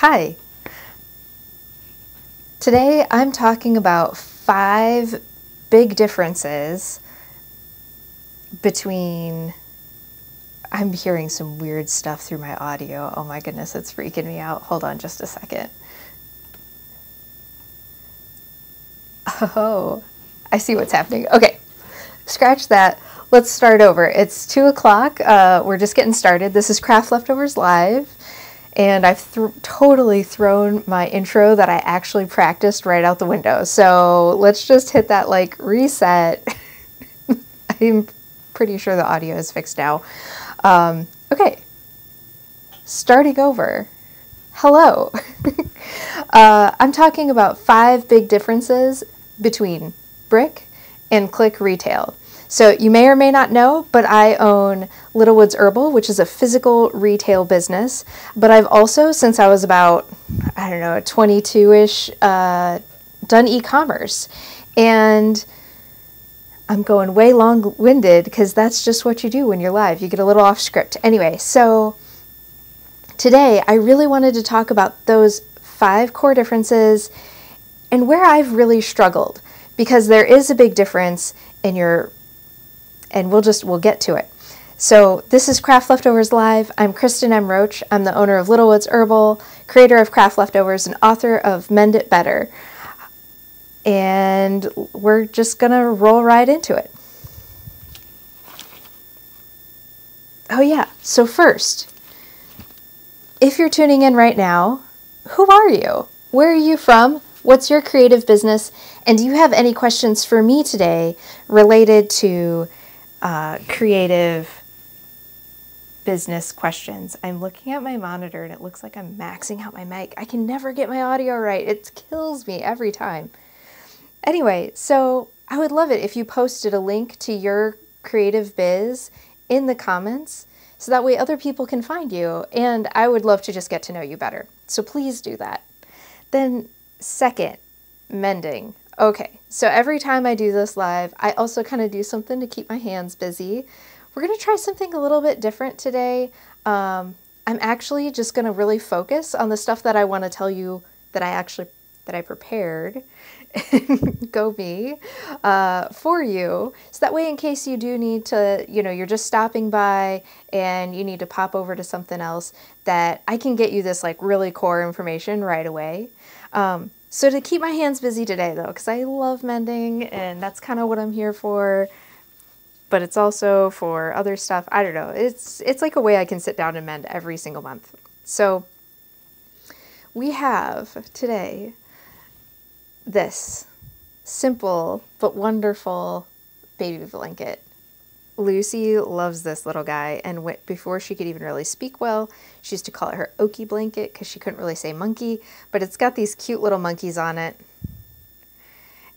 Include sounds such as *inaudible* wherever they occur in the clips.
Hi. Today I'm talking about five big differences between. I'm hearing some weird stuff through my audio. Oh my goodness, it's freaking me out. Hold on just a second. Oh, I see what's happening. Okay, scratch that. Let's start over. It's two o'clock. Uh, we're just getting started. This is Craft Leftovers Live and I've th- totally thrown my intro that I actually practiced right out the window. So let's just hit that like reset. *laughs* I'm pretty sure the audio is fixed now. Um, okay, starting over. Hello. *laughs* uh, I'm talking about five big differences between brick and click retail. So you may or may not know, but I own Littlewoods Herbal, which is a physical retail business. But I've also, since I was about, I don't know, 22 ish, uh, done e commerce. And I'm going way long winded because that's just what you do when you're live. You get a little off script. Anyway, so today I really wanted to talk about those five core differences and where I've really struggled because there is a big difference in your and we'll just we'll get to it. So this is Craft Leftovers Live. I'm Kristin M. Roach. I'm the owner of Littlewoods Herbal, creator of Craft Leftovers, and author of Mend It Better. And we're just gonna roll right into it. Oh yeah, so first, if you're tuning in right now, who are you? Where are you from? What's your creative business? And do you have any questions for me today related to uh, creative business questions. I'm looking at my monitor and it looks like I'm maxing out my mic. I can never get my audio right. It kills me every time. Anyway, so I would love it if you posted a link to your creative biz in the comments so that way other people can find you. And I would love to just get to know you better. So please do that. Then, second, mending. Okay, so every time I do this live, I also kind of do something to keep my hands busy. We're going to try something a little bit different today. Um, I'm actually just going to really focus on the stuff that I want to tell you that I actually that I prepared, *laughs* go me, uh, for you. So that way, in case you do need to, you know, you're just stopping by and you need to pop over to something else, that I can get you this like really core information right away. Um, so to keep my hands busy today though, because I love mending and that's kind of what I'm here for. But it's also for other stuff. I don't know. It's it's like a way I can sit down and mend every single month. So we have today this simple but wonderful baby blanket. Lucy loves this little guy, and before she could even really speak well, she used to call it her Okie blanket because she couldn't really say monkey, but it's got these cute little monkeys on it,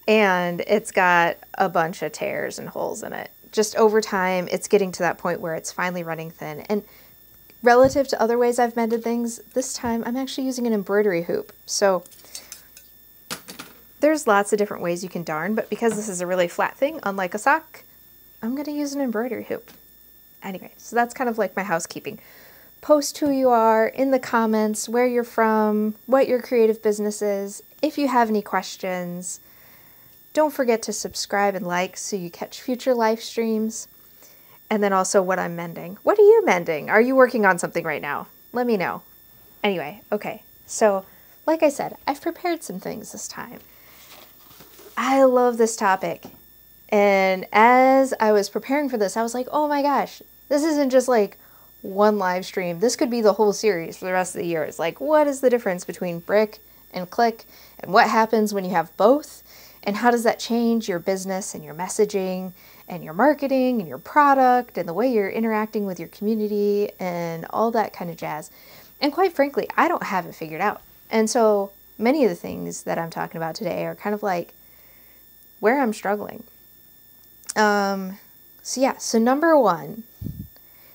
and it's got a bunch of tears and holes in it. Just over time, it's getting to that point where it's finally running thin. And relative to other ways I've mended things, this time I'm actually using an embroidery hoop. So there's lots of different ways you can darn, but because this is a really flat thing, unlike a sock, I'm to use an embroidery hoop. Anyway, so that's kind of like my housekeeping. Post who you are in the comments, where you're from, what your creative business is. If you have any questions, don't forget to subscribe and like so you catch future live streams. And then also what I'm mending. What are you mending? Are you working on something right now? Let me know. Anyway, okay. So, like I said, I've prepared some things this time. I love this topic. And as I was preparing for this, I was like, oh my gosh, this isn't just like one live stream. This could be the whole series for the rest of the year. It's like, what is the difference between brick and click? And what happens when you have both? And how does that change your business and your messaging and your marketing and your product and the way you're interacting with your community and all that kind of jazz? And quite frankly, I don't have it figured out. And so many of the things that I'm talking about today are kind of like where I'm struggling um, so yeah, so number one,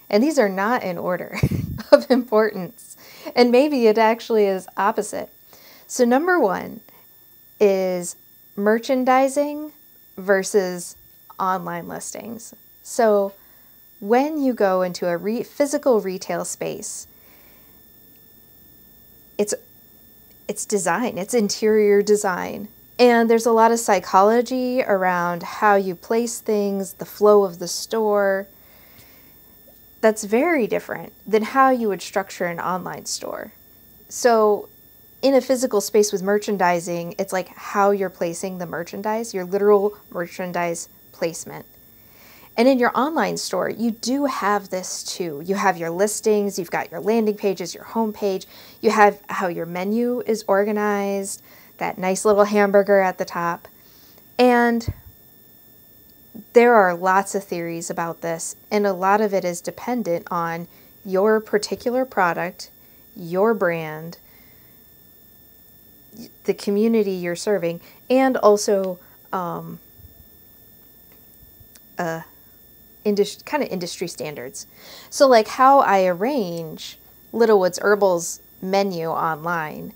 and these are not in order *laughs* of importance, and maybe it actually is opposite. So number one is merchandising versus online listings. So when you go into a re- physical retail space, it's it's design, it's interior design. And there's a lot of psychology around how you place things, the flow of the store. That's very different than how you would structure an online store. So, in a physical space with merchandising, it's like how you're placing the merchandise, your literal merchandise placement. And in your online store, you do have this too. You have your listings, you've got your landing pages, your home page, you have how your menu is organized, that nice little hamburger at the top. And there are lots of theories about this, and a lot of it is dependent on your particular product, your brand, the community you're serving, and also um, uh, kind of industry standards. So, like how I arrange Littlewoods Herbal's menu online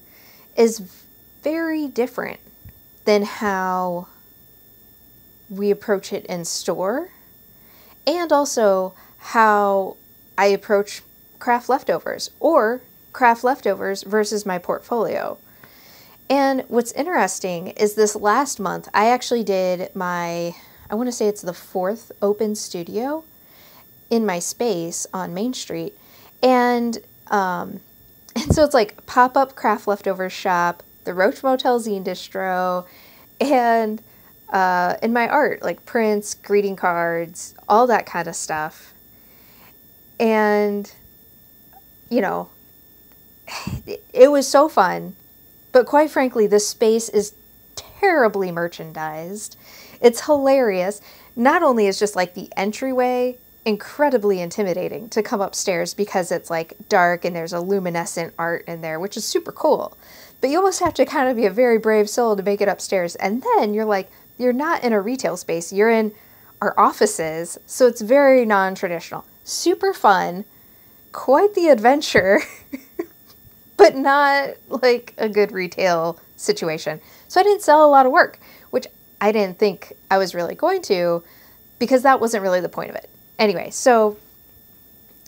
is very different than how we approach it in store, and also how I approach craft leftovers or craft leftovers versus my portfolio. And what's interesting is this last month, I actually did my I want to say it's the fourth open studio in my space on Main Street. And, um, *laughs* and so it's like pop up craft leftovers shop, the Roach Motel Zine Distro, and uh, in my art, like prints, greeting cards, all that kind of stuff. And, you know, *sighs* it was so fun. But quite frankly, this space is terribly merchandised. It's hilarious. Not only is just like the entryway incredibly intimidating to come upstairs because it's like dark and there's a luminescent art in there, which is super cool. But you almost have to kind of be a very brave soul to make it upstairs. And then you're like, you're not in a retail space, you're in our offices. So it's very non traditional. Super fun, quite the adventure, *laughs* but not like a good retail situation. So I didn't sell a lot of work, which I didn't think I was really going to because that wasn't really the point of it. Anyway, so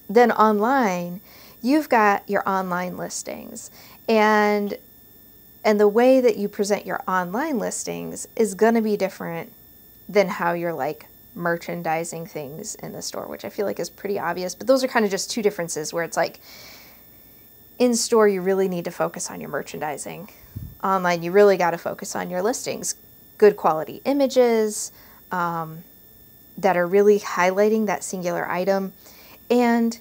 then online, you've got your online listings and and the way that you present your online listings is going to be different than how you're like merchandising things in the store, which I feel like is pretty obvious, but those are kind of just two differences where it's like in store you really need to focus on your merchandising. Online you really got to focus on your listings good quality images um, that are really highlighting that singular item. And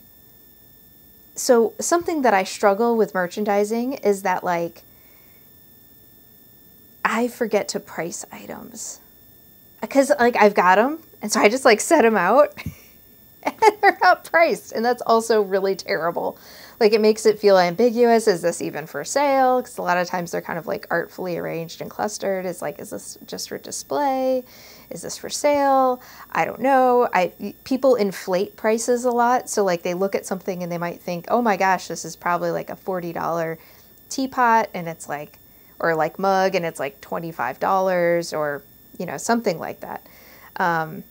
so, something that I struggle with merchandising is that, like, I forget to price items because, like, I've got them, and so I just like set them out *laughs* and they're not priced. And that's also really terrible. Like it makes it feel ambiguous. Is this even for sale? Because a lot of times they're kind of like artfully arranged and clustered. It's like, is this just for display? Is this for sale? I don't know. I people inflate prices a lot. So like they look at something and they might think, oh my gosh, this is probably like a forty dollar teapot, and it's like, or like mug, and it's like twenty five dollars, or you know something like that. Um,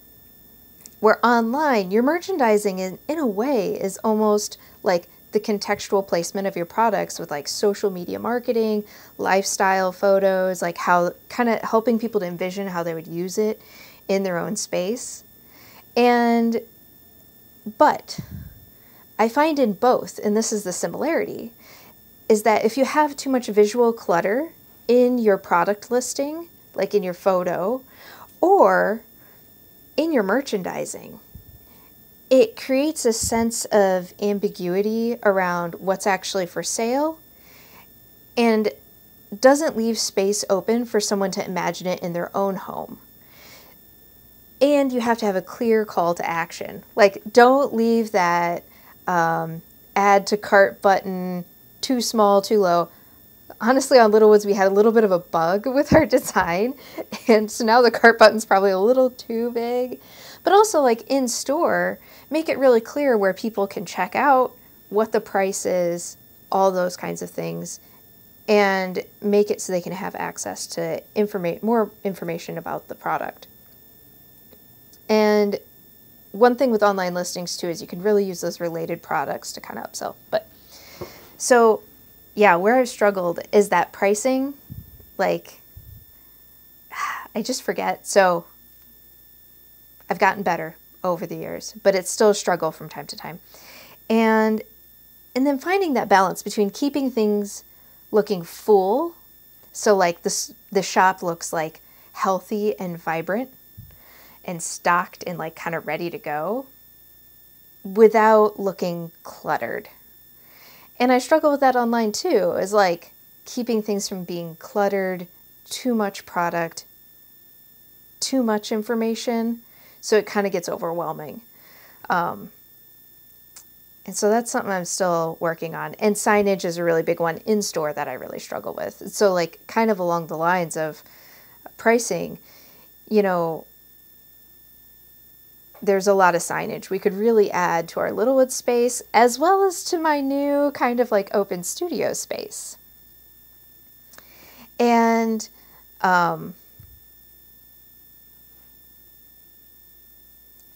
where online, your merchandising in, in a way is almost like the contextual placement of your products with like social media marketing, lifestyle photos, like how kind of helping people to envision how they would use it in their own space. And, but I find in both, and this is the similarity, is that if you have too much visual clutter in your product listing, like in your photo, or in your merchandising, it creates a sense of ambiguity around what's actually for sale and doesn't leave space open for someone to imagine it in their own home. And you have to have a clear call to action. Like, don't leave that um, add to cart button too small, too low honestly on Littlewoods we had a little bit of a bug *laughs* with our design. And so now the cart button's probably a little too big. But also like in store make it really clear where people can check out what the price is all those kinds of things and make it so they can have access to informate more information about the product. And one thing with online listings too is you can really use those related products to kind of upsell. But so yeah, where I've struggled is that pricing. Like, *sighs* I just forget. So I've gotten better over the years, but it's still a struggle from time to time. And and then finding that balance between keeping things looking full, so like this the shop looks like healthy and vibrant and stocked and like kind of ready to go without looking cluttered. And I struggle with that online too, is like keeping things from being cluttered, too much product, too much information. So it kind of gets overwhelming. Um, and so that's something I'm still working on. And signage is a really big one in store that I really struggle with. So, like, kind of along the lines of pricing, you know, there's a lot of signage we could really add to our Littlewood space as well as to my new kind of like open studio space. And um,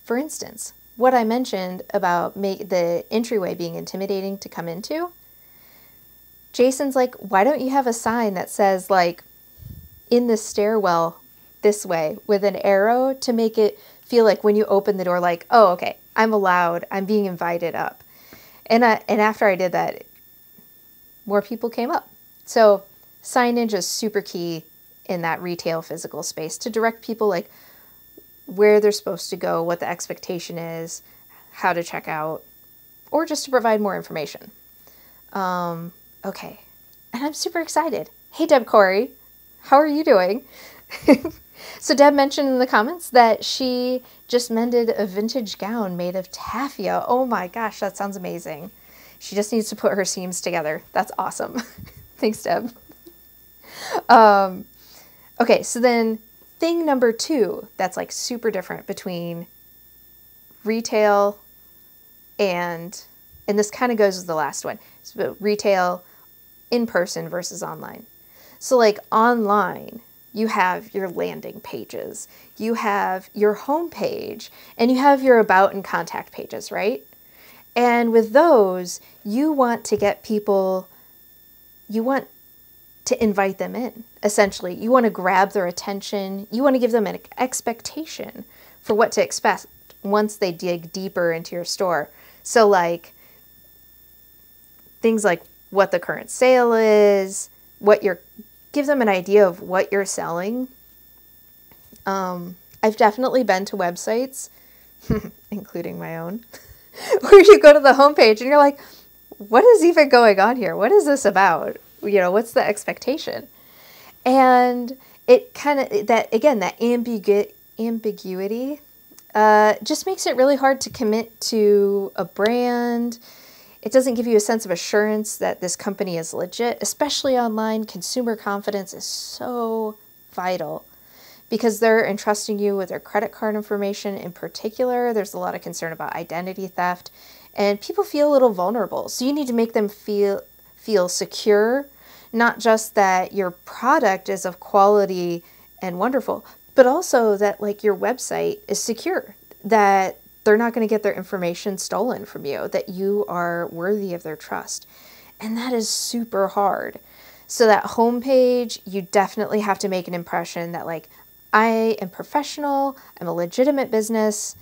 for instance, what I mentioned about make the entryway being intimidating to come into, Jason's like, why don't you have a sign that says like in the stairwell this way with an arrow to make it feel like when you open the door, like, oh, okay, I'm allowed, I'm being invited up. And, I, and after I did that, more people came up. So signage is super key in that retail physical space to direct people like where they're supposed to go, what the expectation is, how to check out, or just to provide more information. Um, okay, and I'm super excited. Hey, Deb Corey, how are you doing? *laughs* So Deb mentioned in the comments that she just mended a vintage gown made of taffeta. Oh my gosh, that sounds amazing. She just needs to put her seams together. That's awesome. *laughs* Thanks, Deb. Um, okay, so then thing number two that's like super different between retail and and this kind of goes with the last one. So retail in person versus online. So like online, you have your landing pages, you have your home page, and you have your about and contact pages, right? And with those, you want to get people, you want to invite them in, essentially. You want to grab their attention, you want to give them an expectation for what to expect once they dig deeper into your store. So, like, things like what the current sale is, what your give them an idea of what you're selling. Um, I've definitely been to websites, *laughs* including my own, *laughs* where you go to the homepage and you're like, what is even going on here? What is this about? You know, what's the expectation? And it kind of, that again, that ambigu- ambiguity uh, just makes it really hard to commit to a brand it doesn't give you a sense of assurance that this company is legit, especially online. Consumer confidence is so vital because they're entrusting you with their credit card information in particular. There's a lot of concern about identity theft and people feel a little vulnerable. So you need to make them feel feel secure, not just that your product is of quality and wonderful, but also that like your website is secure, that they're not going to get their information stolen from you, that you are worthy of their trust. And that is super hard. So, that homepage, you definitely have to make an impression that, like, I am professional, I'm a legitimate business,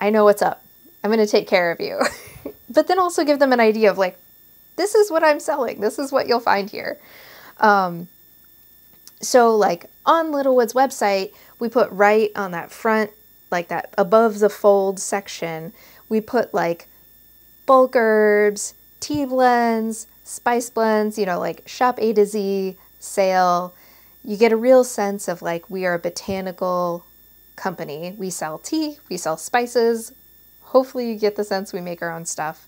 I know what's up, I'm going to take care of you. *laughs* but then also give them an idea of, like, this is what I'm selling, this is what you'll find here. Um, so, like, on Littlewood's website, we put right on that front like that above the fold section, we put like bulk herbs, tea blends, spice blends, you know, like shop A to Z sale. You get a real sense of like we are a botanical company. We sell tea, we sell spices. Hopefully, you get the sense we make our own stuff.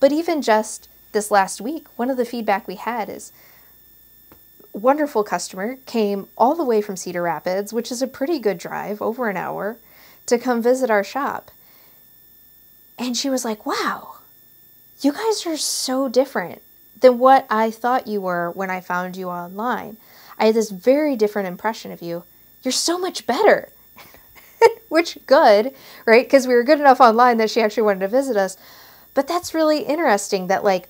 But even just this last week, one of the feedback we had is wonderful customer came all the way from Cedar Rapids, which is a pretty good drive, over an hour, to come visit our shop. And she was like, wow, you guys are so different than what I thought you were when I found you online. I had this very different impression of you. You're so much better. *laughs* Which good, right? Because we were good enough online that she actually wanted to visit us. But that's really interesting that like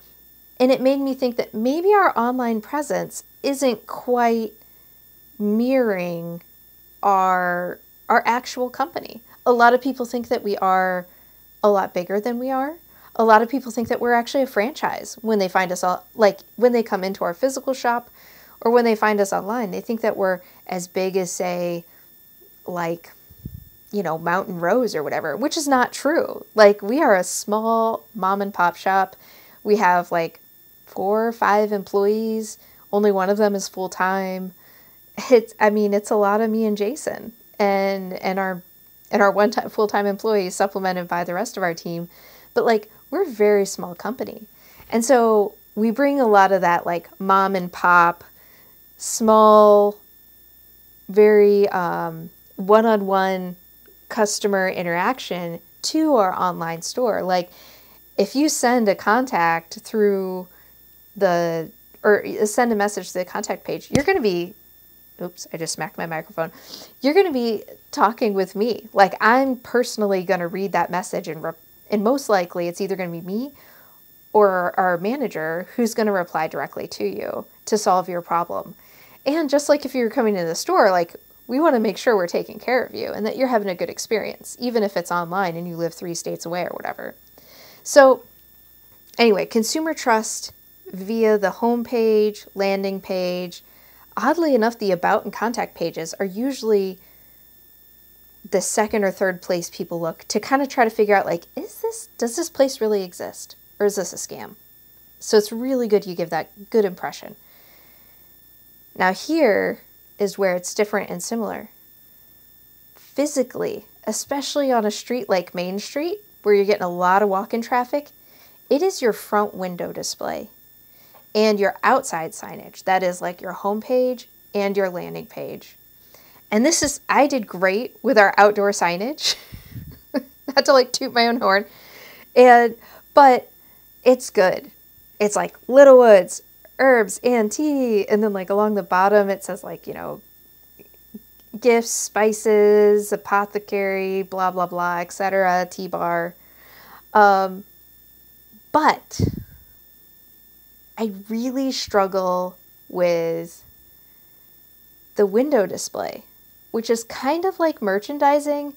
And it made me think that maybe our online presence isn't quite mirroring our our actual company. A lot of people think that we are a lot bigger than we are. A lot of people think that we're actually a franchise when they find us all like when they come into our physical shop or when they find us online. They think that we're as big as say like you know, Mountain Rose or whatever, which is not true. Like we are a small mom and pop shop. We have like four or five employees. Only one of them is full time. It's I mean, it's a lot of me and Jason and and our and our one time full time employees supplemented by the rest of our team. But like we're a very small company. And so we bring a lot of that like mom and pop, small, very um, one-on-one customer interaction to our online store. Like if you send a contact through the or send a message to the contact page, you're going to be oops, I just smacked my microphone. You're going to be talking with me. Like I'm personally going to read that message and and most likely it's either going to be me or our manager who's going to reply directly to you to solve your problem. And just like if you're coming to the store, like we want to make sure we're taking care of you and that you're having a good experience, even if it's online and you live three states away or whatever. So, anyway, consumer trust via the homepage, landing page. Oddly enough, the about and contact pages are usually the second or third place people look to kind of try to figure out like, is this, does this place really exist? Or is this a scam? So it's really good you give that good impression. Now, here, is where it's different and similar. Physically, especially on a street like Main Street, where you're getting a lot of walk in traffic, it is your front window display and your outside signage. That is like your homepage and your landing page. And this is, I did great with our outdoor signage. *laughs* Not to like toot my own horn. And, but it's good. It's like Little Woods, herbs and tea. And then like along the bottom, it says like, you know, gifts, spices, apothecary, blah, blah, blah, etc., tea bar. Um, but I really struggle with the window display, which is kind of like merchandising,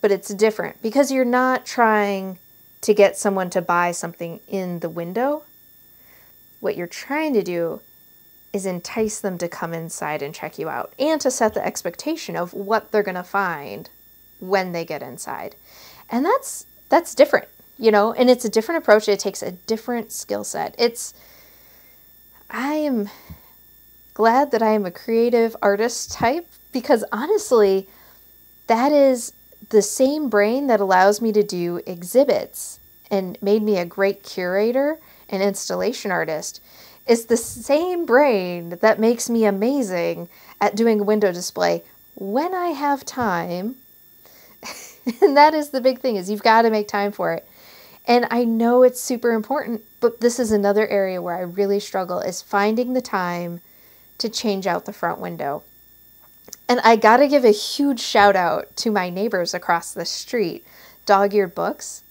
but it's different because you're not trying to get someone to buy something in the window. What you're trying to do is entice them to come inside and check you out and to set the expectation of what they're going to find when they get inside. And that's that's different, you know, and it's a different approach. It takes a different skill set. It's I am glad that I am a creative artist type because honestly, that is the same brain that allows me to do exhibits and made me a great curator and installation artist is the same brain that makes me amazing at doing a window display when I have time. *laughs* and that is the big thing is you've got to make time for it. And I know it's super important, but this is another area where I really struggle is finding the time to change out the front window. And I got to give a huge shout out to my neighbors across the street, Dog Eared Books.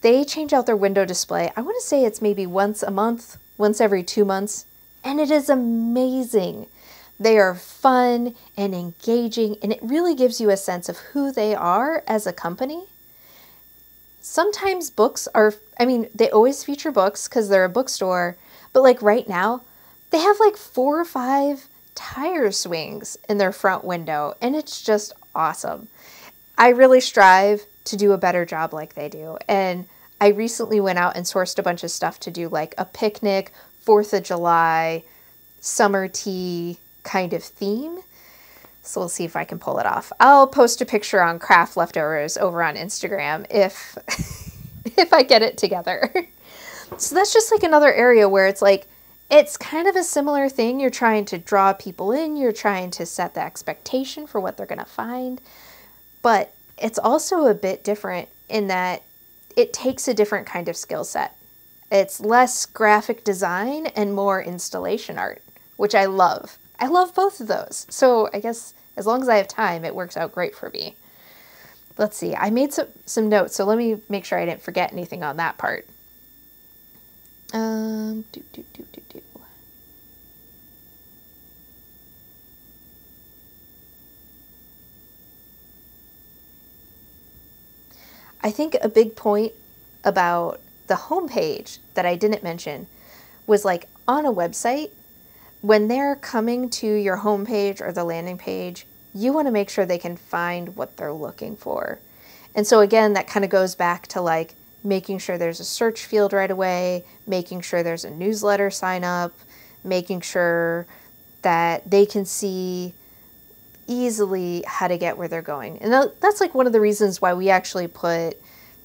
They change out their window display. I want to say it's maybe once a month, once every two months, and it is amazing. They are fun and engaging, and it really gives you a sense of who they are as a company. Sometimes books are, I mean, they always feature books because they're a bookstore, but like right now, they have like four or five tire swings in their front window, and it's just awesome. I really strive to do a better job like they do. And I recently went out and sourced a bunch of stuff to do like a picnic, 4th of July, summer tea kind of theme. So we'll see if I can pull it off. I'll post a picture on craft leftovers over on Instagram if *laughs* if I get it together. *laughs* so that's just like another area where it's like it's kind of a similar thing. You're trying to draw people in, you're trying to set the expectation for what they're going to find. But it's also a bit different in that it takes a different kind of skill set. It's less graphic design and more installation art, which I love. I love both of those. So I guess as long as I have time, it works out great for me. Let's see, I made some, some notes, so let me make sure I didn't forget anything on that part. Um, do, do, do, do, do. I think a big point about the homepage that I didn't mention was like on a website, when they're coming to your homepage or the landing page, you want to make sure they can find what they're looking for. And so, again, that kind of goes back to like making sure there's a search field right away, making sure there's a newsletter sign up, making sure that they can see easily how to get where they're going. And that's like one of the reasons why we actually put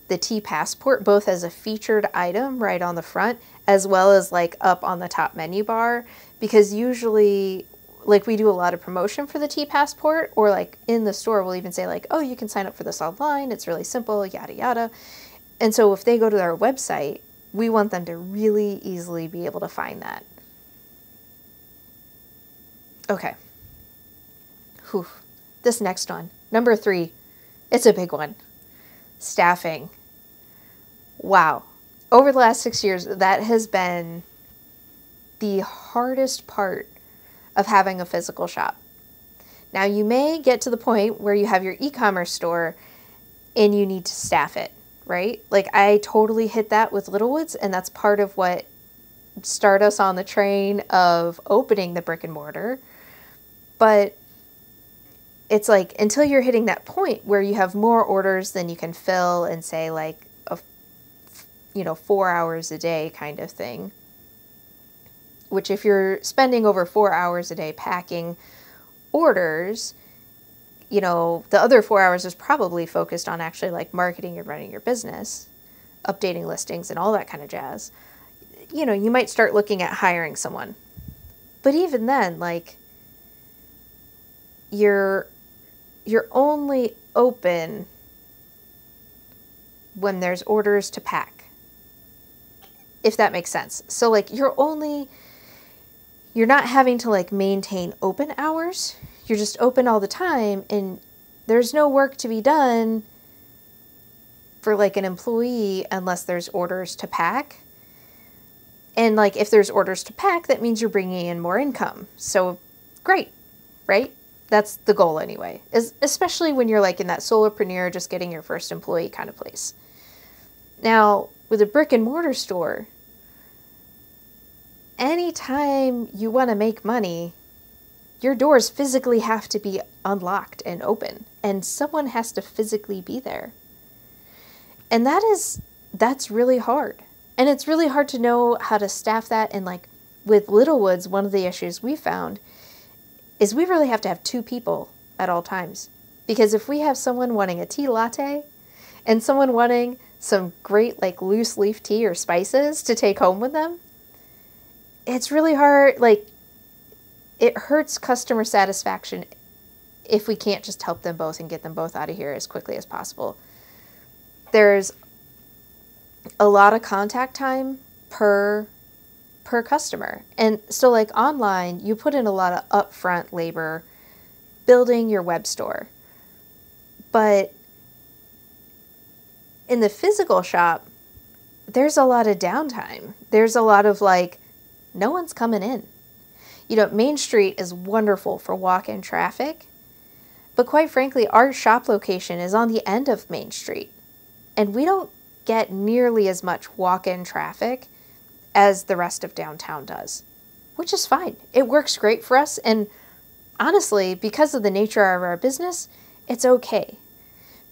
the Tea Passport both as a featured item right on the front as well as like up on the top menu bar because usually like we do a lot of promotion for the Tea Passport or like in the store we'll even say like oh you can sign up for this online it's really simple yada yada and so if they go to our website we want them to really easily be able to find that okay Whew. This next one, number three, it's a big one. Staffing. Wow. Over the last six years, that has been the hardest part of having a physical shop. Now, you may get to the point where you have your e commerce store and you need to staff it, right? Like, I totally hit that with Littlewoods, and that's part of what started us on the train of opening the brick and mortar. But it's like until you're hitting that point where you have more orders than you can fill and say like a you know 4 hours a day kind of thing which if you're spending over 4 hours a day packing orders you know the other 4 hours is probably focused on actually like marketing and running your business updating listings and all that kind of jazz you know you might start looking at hiring someone but even then like you're you're only open when there's orders to pack. If that makes sense. So like you're only you're not having to like maintain open hours. You're just open all the time and there's no work to be done for like an employee unless there's orders to pack. And like if there's orders to pack, that means you're bringing in more income. So great, right? That's the goal anyway, is especially when you're like in that solopreneur, just getting your first employee kind of place. Now, with a brick and mortar store, anytime you want to make money, your doors physically have to be unlocked and open, and someone has to physically be there. And that is, that's really hard. And it's really hard to know how to staff that. And like with Littlewoods, one of the issues we found is we really have to have two people at all times. Because if we have someone wanting a tea latte and someone wanting some great like loose leaf tea or spices to take home with them, it's really hard like it hurts customer satisfaction if we can't just help them both and get them both out of here as quickly as possible. There's a lot of contact time per per customer. And so, like online, you put in a lot of upfront labor building your web store. But in the physical shop, there's a lot of downtime. There's a lot of like, no one's coming in. You know, Main Street is wonderful for walk in traffic, but quite frankly, our shop location is on the end of Main Street, and we don't get nearly as much walk in traffic as the rest of downtown does, which is fine. It works great for us. And honestly, because of the nature of our business, it's okay.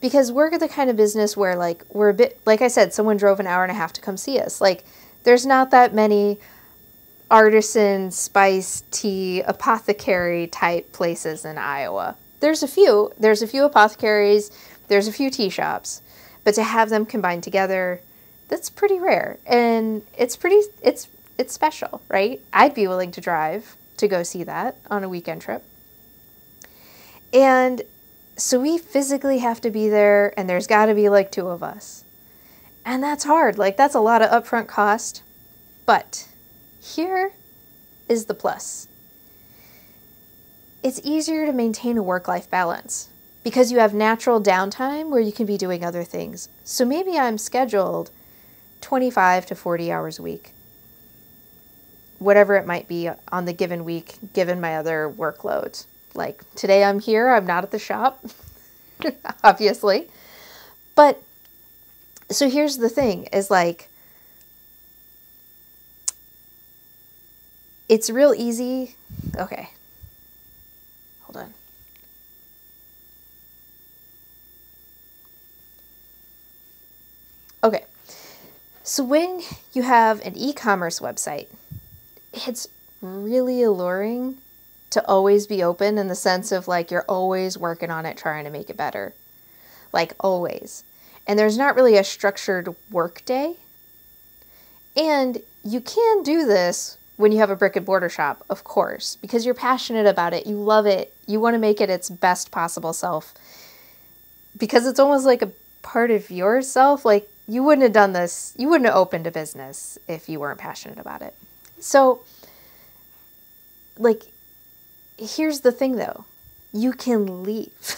Because we're the kind of business where, like, we're a bit, like I said, someone drove an hour and a half to come see us. Like, there's not that many artisan spice tea apothecary type places in Iowa. There's a few. There's a few apothecaries, there's a few tea shops. But to have them combined together, that's pretty rare and it's pretty it's it's special right i'd be willing to drive to go see that on a weekend trip and so we physically have to be there and there's got to be like two of us and that's hard like that's a lot of upfront cost but here is the plus it's easier to maintain a work life balance because you have natural downtime where you can be doing other things. So maybe I'm scheduled 25 to 40 hours a week. whatever it might be on the given week, given my other workload. Like today I'm here, I'm not at the shop, *laughs* obviously. But so here's the thing is like, it's real easy. Okay. Hold on. Okay. So when you have an e-commerce website, it's really alluring to always be open in the sense of like you're always working on it trying to make it better. Like always. And there's not really a structured work day. And you can do this when you have a brick and mortar shop, of course, because you're passionate about it, you love it, you want to make it its best possible self. Because it's almost like a part of yourself. Like you wouldn't have done this, you wouldn't have opened a business if you weren't passionate about it. So, like, here's the thing though you can leave.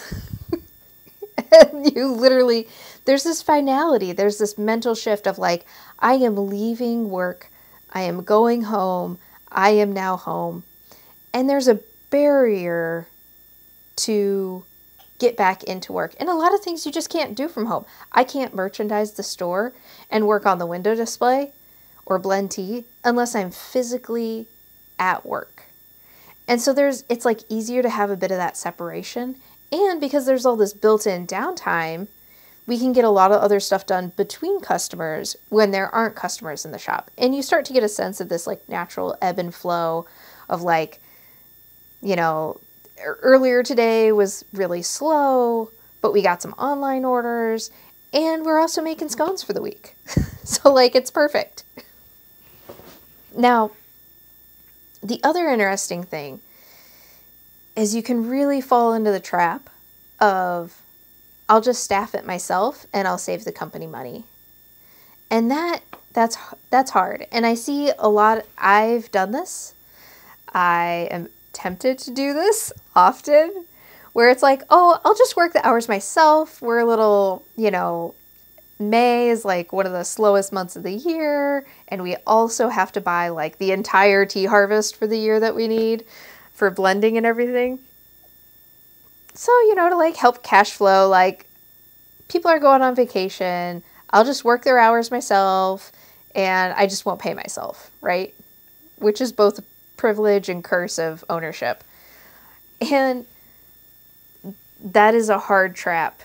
*laughs* and you literally, there's this finality, there's this mental shift of like, I am leaving work, I am going home, I am now home. And there's a barrier to get back into work. And a lot of things you just can't do from home. I can't merchandise the store and work on the window display or blend tea unless I'm physically at work. And so there's it's like easier to have a bit of that separation and because there's all this built-in downtime, we can get a lot of other stuff done between customers when there aren't customers in the shop. And you start to get a sense of this like natural ebb and flow of like you know, earlier today was really slow, but we got some online orders and we're also making scones for the week. *laughs* so, like, it's perfect. Now, the other interesting thing is you can really fall into the trap of I'll just staff it myself and I'll save the company money. And that that's that's hard. And I see a lot I've done this. I am tempted to do this *laughs* often where it's like, oh, I'll just work the hours myself. We're a little, you know, May is like one of the slowest months of the year, and we also have to buy like the entire tea harvest for the year that we need for blending and everything. So, you know, to like help cash flow, like people are going on vacation, I'll just work their hours myself and I just won't pay myself, right? Which is both a privilege and curse of ownership. And that is a hard trap.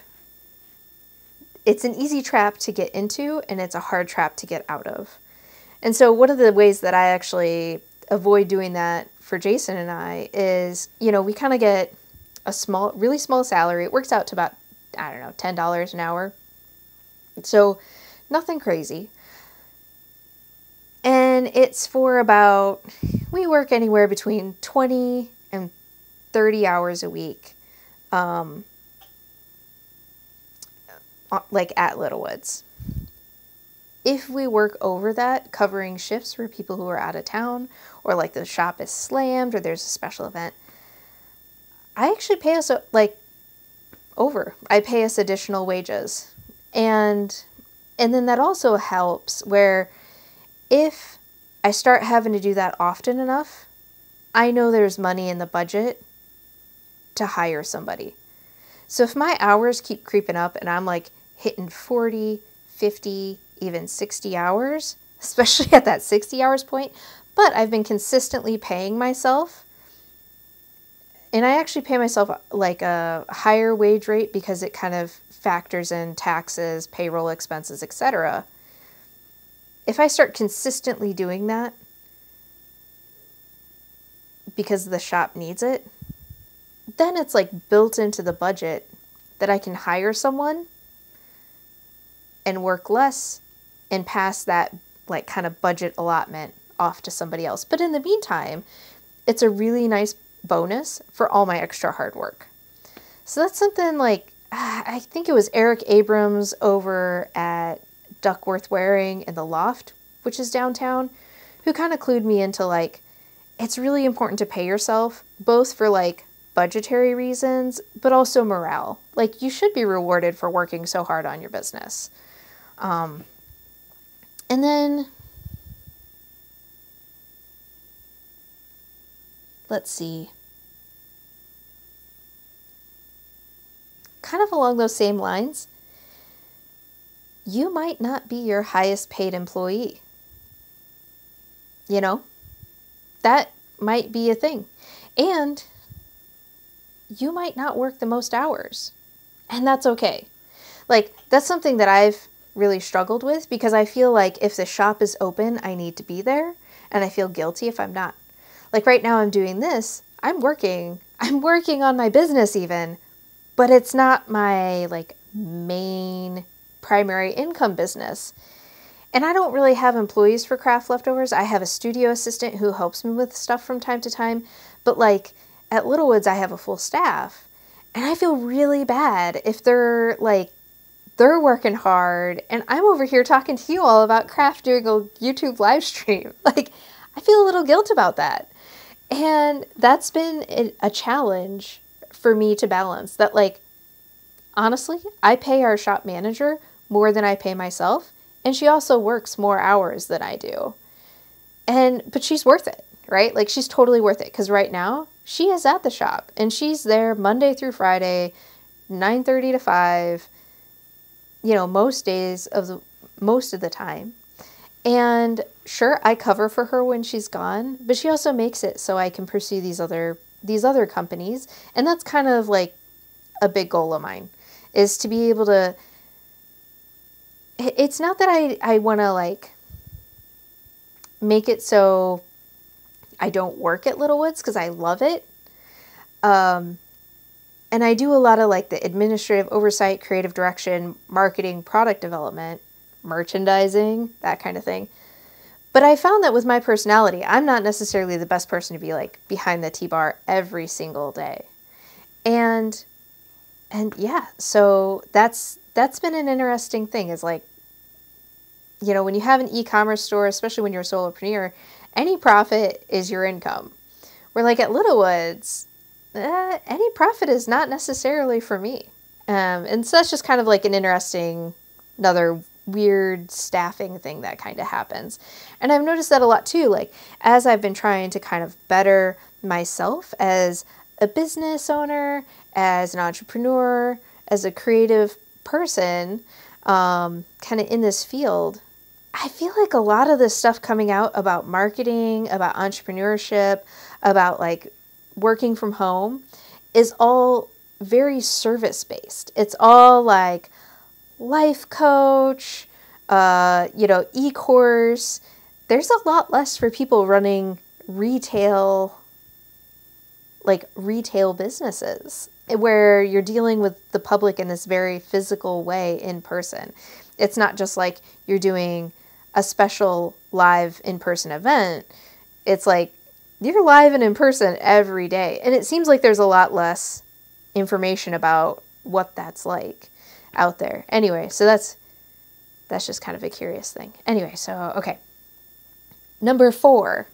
It's an easy trap to get into, and it's a hard trap to get out of. And so, one of the ways that I actually avoid doing that for Jason and I is, you know, we kind of get a small, really small salary. It works out to about, I don't know, $10 an hour. So, nothing crazy and it's for about we work anywhere between 20 and 30 hours a week um, like at littlewoods if we work over that covering shifts for people who are out of town or like the shop is slammed or there's a special event i actually pay us like over i pay us additional wages and and then that also helps where if I start having to do that often enough, I know there's money in the budget to hire somebody. So if my hours keep creeping up and I'm like hitting 40, 50, even 60 hours, *laughs* especially at that 60 hours point, but I've been consistently paying myself. And I actually pay myself like a higher wage rate because it kind of factors in taxes, payroll expenses, etc if I start consistently doing that because the shop needs it, then it's like built into the budget that I can hire someone and work less and pass that like kind of budget allotment off to somebody else. But in the meantime, it's a really nice bonus for all my extra hard work. So that's something like *sighs* I think it was Eric Abrams over at Duckworth Waring in the loft, which is downtown, who kind of clued me into like, it's really important to pay yourself, both for like budgetary reasons, but also morale. Like, you should be rewarded for working so hard on your business. Um, and then let's see. Kind of along those same lines, you might not be your highest paid employee. You know, that might be a thing. And you might not work the most hours. And that's okay. Like, that's something that I've really struggled with because I feel like if the shop is open, I need to be there. And I feel guilty if I'm not. Like, right now, I'm doing this, I'm working. I'm working on my business, even, but it's not my like main primary income business. And I don't really have employees for craft leftovers. I have a studio assistant who helps me with stuff from time to time. But like at Littlewoods, I have a full staff. And I feel really bad if they're like, they're working hard and I'm over here talking to you all about craft doing a YouTube live stream. *laughs* Like, I feel a little guilt about that. And that's been a challenge for me to balance that, like, honestly, I pay our shop manager more than I pay myself. And she also works more hours than I do. And, but she's worth it, right? Like, she's totally worth it because right now she is at the shop and she's there Monday through Friday, 9:30 to 5, you know, most days of the most of the time. And sure, I cover for her when she's gone, but she also makes it so I can pursue these other these other companies, and that's kind of like a big goal of mine is to be able to it's not that I I want to like make it so I don't work at Littlewoods because I love it. Um, and I do a lot of like the administrative oversight, creative direction, marketing, product development, merchandising, that kind of thing. But I found that with my personality, I'm not necessarily the best person to be like behind the tea bar every single day. And and yeah, so that's that's been an interesting thing is like you know, when you have an e-commerce store, especially when you're a solopreneur, any profit is your income. Where like at Littlewoods, uh, any profit is not necessarily for me. Um, and so that's just kind of like an interesting, another weird staffing thing that kind of happens. And I've noticed that a lot too. Like as I've been trying to kind of better myself as a business owner, as an entrepreneur, as a creative person, um, kind of in this field, I feel like a lot of this stuff coming out about marketing, about entrepreneurship, about like working from home is all very service based. It's all like life coach, uh, you know, e course. There's a lot less for people running retail, like retail businesses where you're dealing with the public in this very physical way in person. It's not just like you're doing a special live in person event, it's like you're live and in person every day. And it seems like there's a lot less information about what that's like out there. Anyway, so that's that's just kind of a curious thing. Anyway, so okay. Number 4.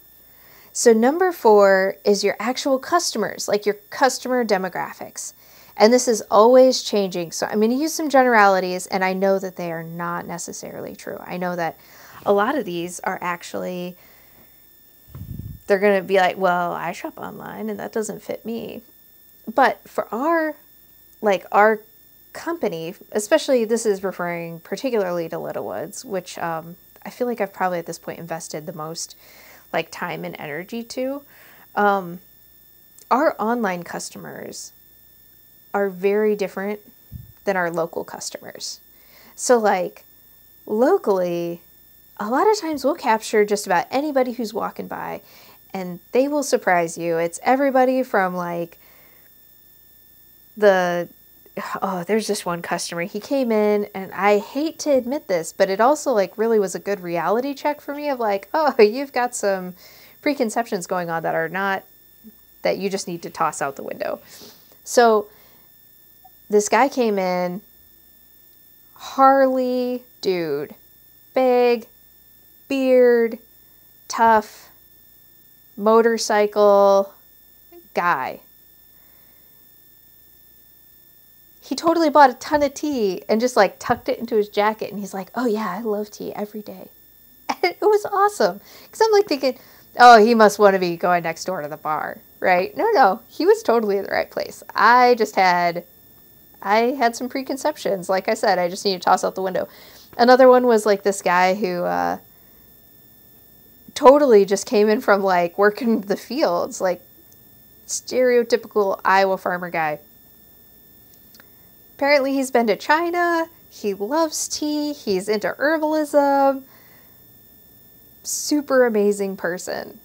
So number 4 is your actual customers, like your customer demographics. And this is always changing. So I'm going to use some generalities and I know that they are not necessarily true. I know that a lot of these are actually they're going to be like, "Well, I shop online and that doesn't fit me." But for our like our company, especially this is referring particularly to Littlewoods, which um, I feel like I've probably at this point invested the most like time and energy to. Um, our online customers are very different than our local customers. So like locally, a lot of times we'll capture just about anybody who's walking by and they will surprise you. It's everybody from like the oh, there's just one customer. He came in and I hate to admit this, but it also like really was a good reality check for me of like, oh, *laughs* you've got some preconceptions going on that are not that you just need to toss out the window. So this guy came in Harley dude, big, beard, tough, motorcycle guy. He totally bought a ton of tea and just like tucked it into his jacket. And he's like, oh, yeah, I love tea every day. *laughs* And it was awesome. Because I'm like thinking, oh, he must want to be going next door to the bar, right? No, no, he was totally in the right place. I just had, I had some preconceptions. Like I said, I just need to toss out the window. Another one was like this guy who uh, totally just came in from like working *laughs* the fields, like stereotypical Iowa farmer guy. Apparently, he's been to China. He loves tea. He's into herbalism. Super amazing person.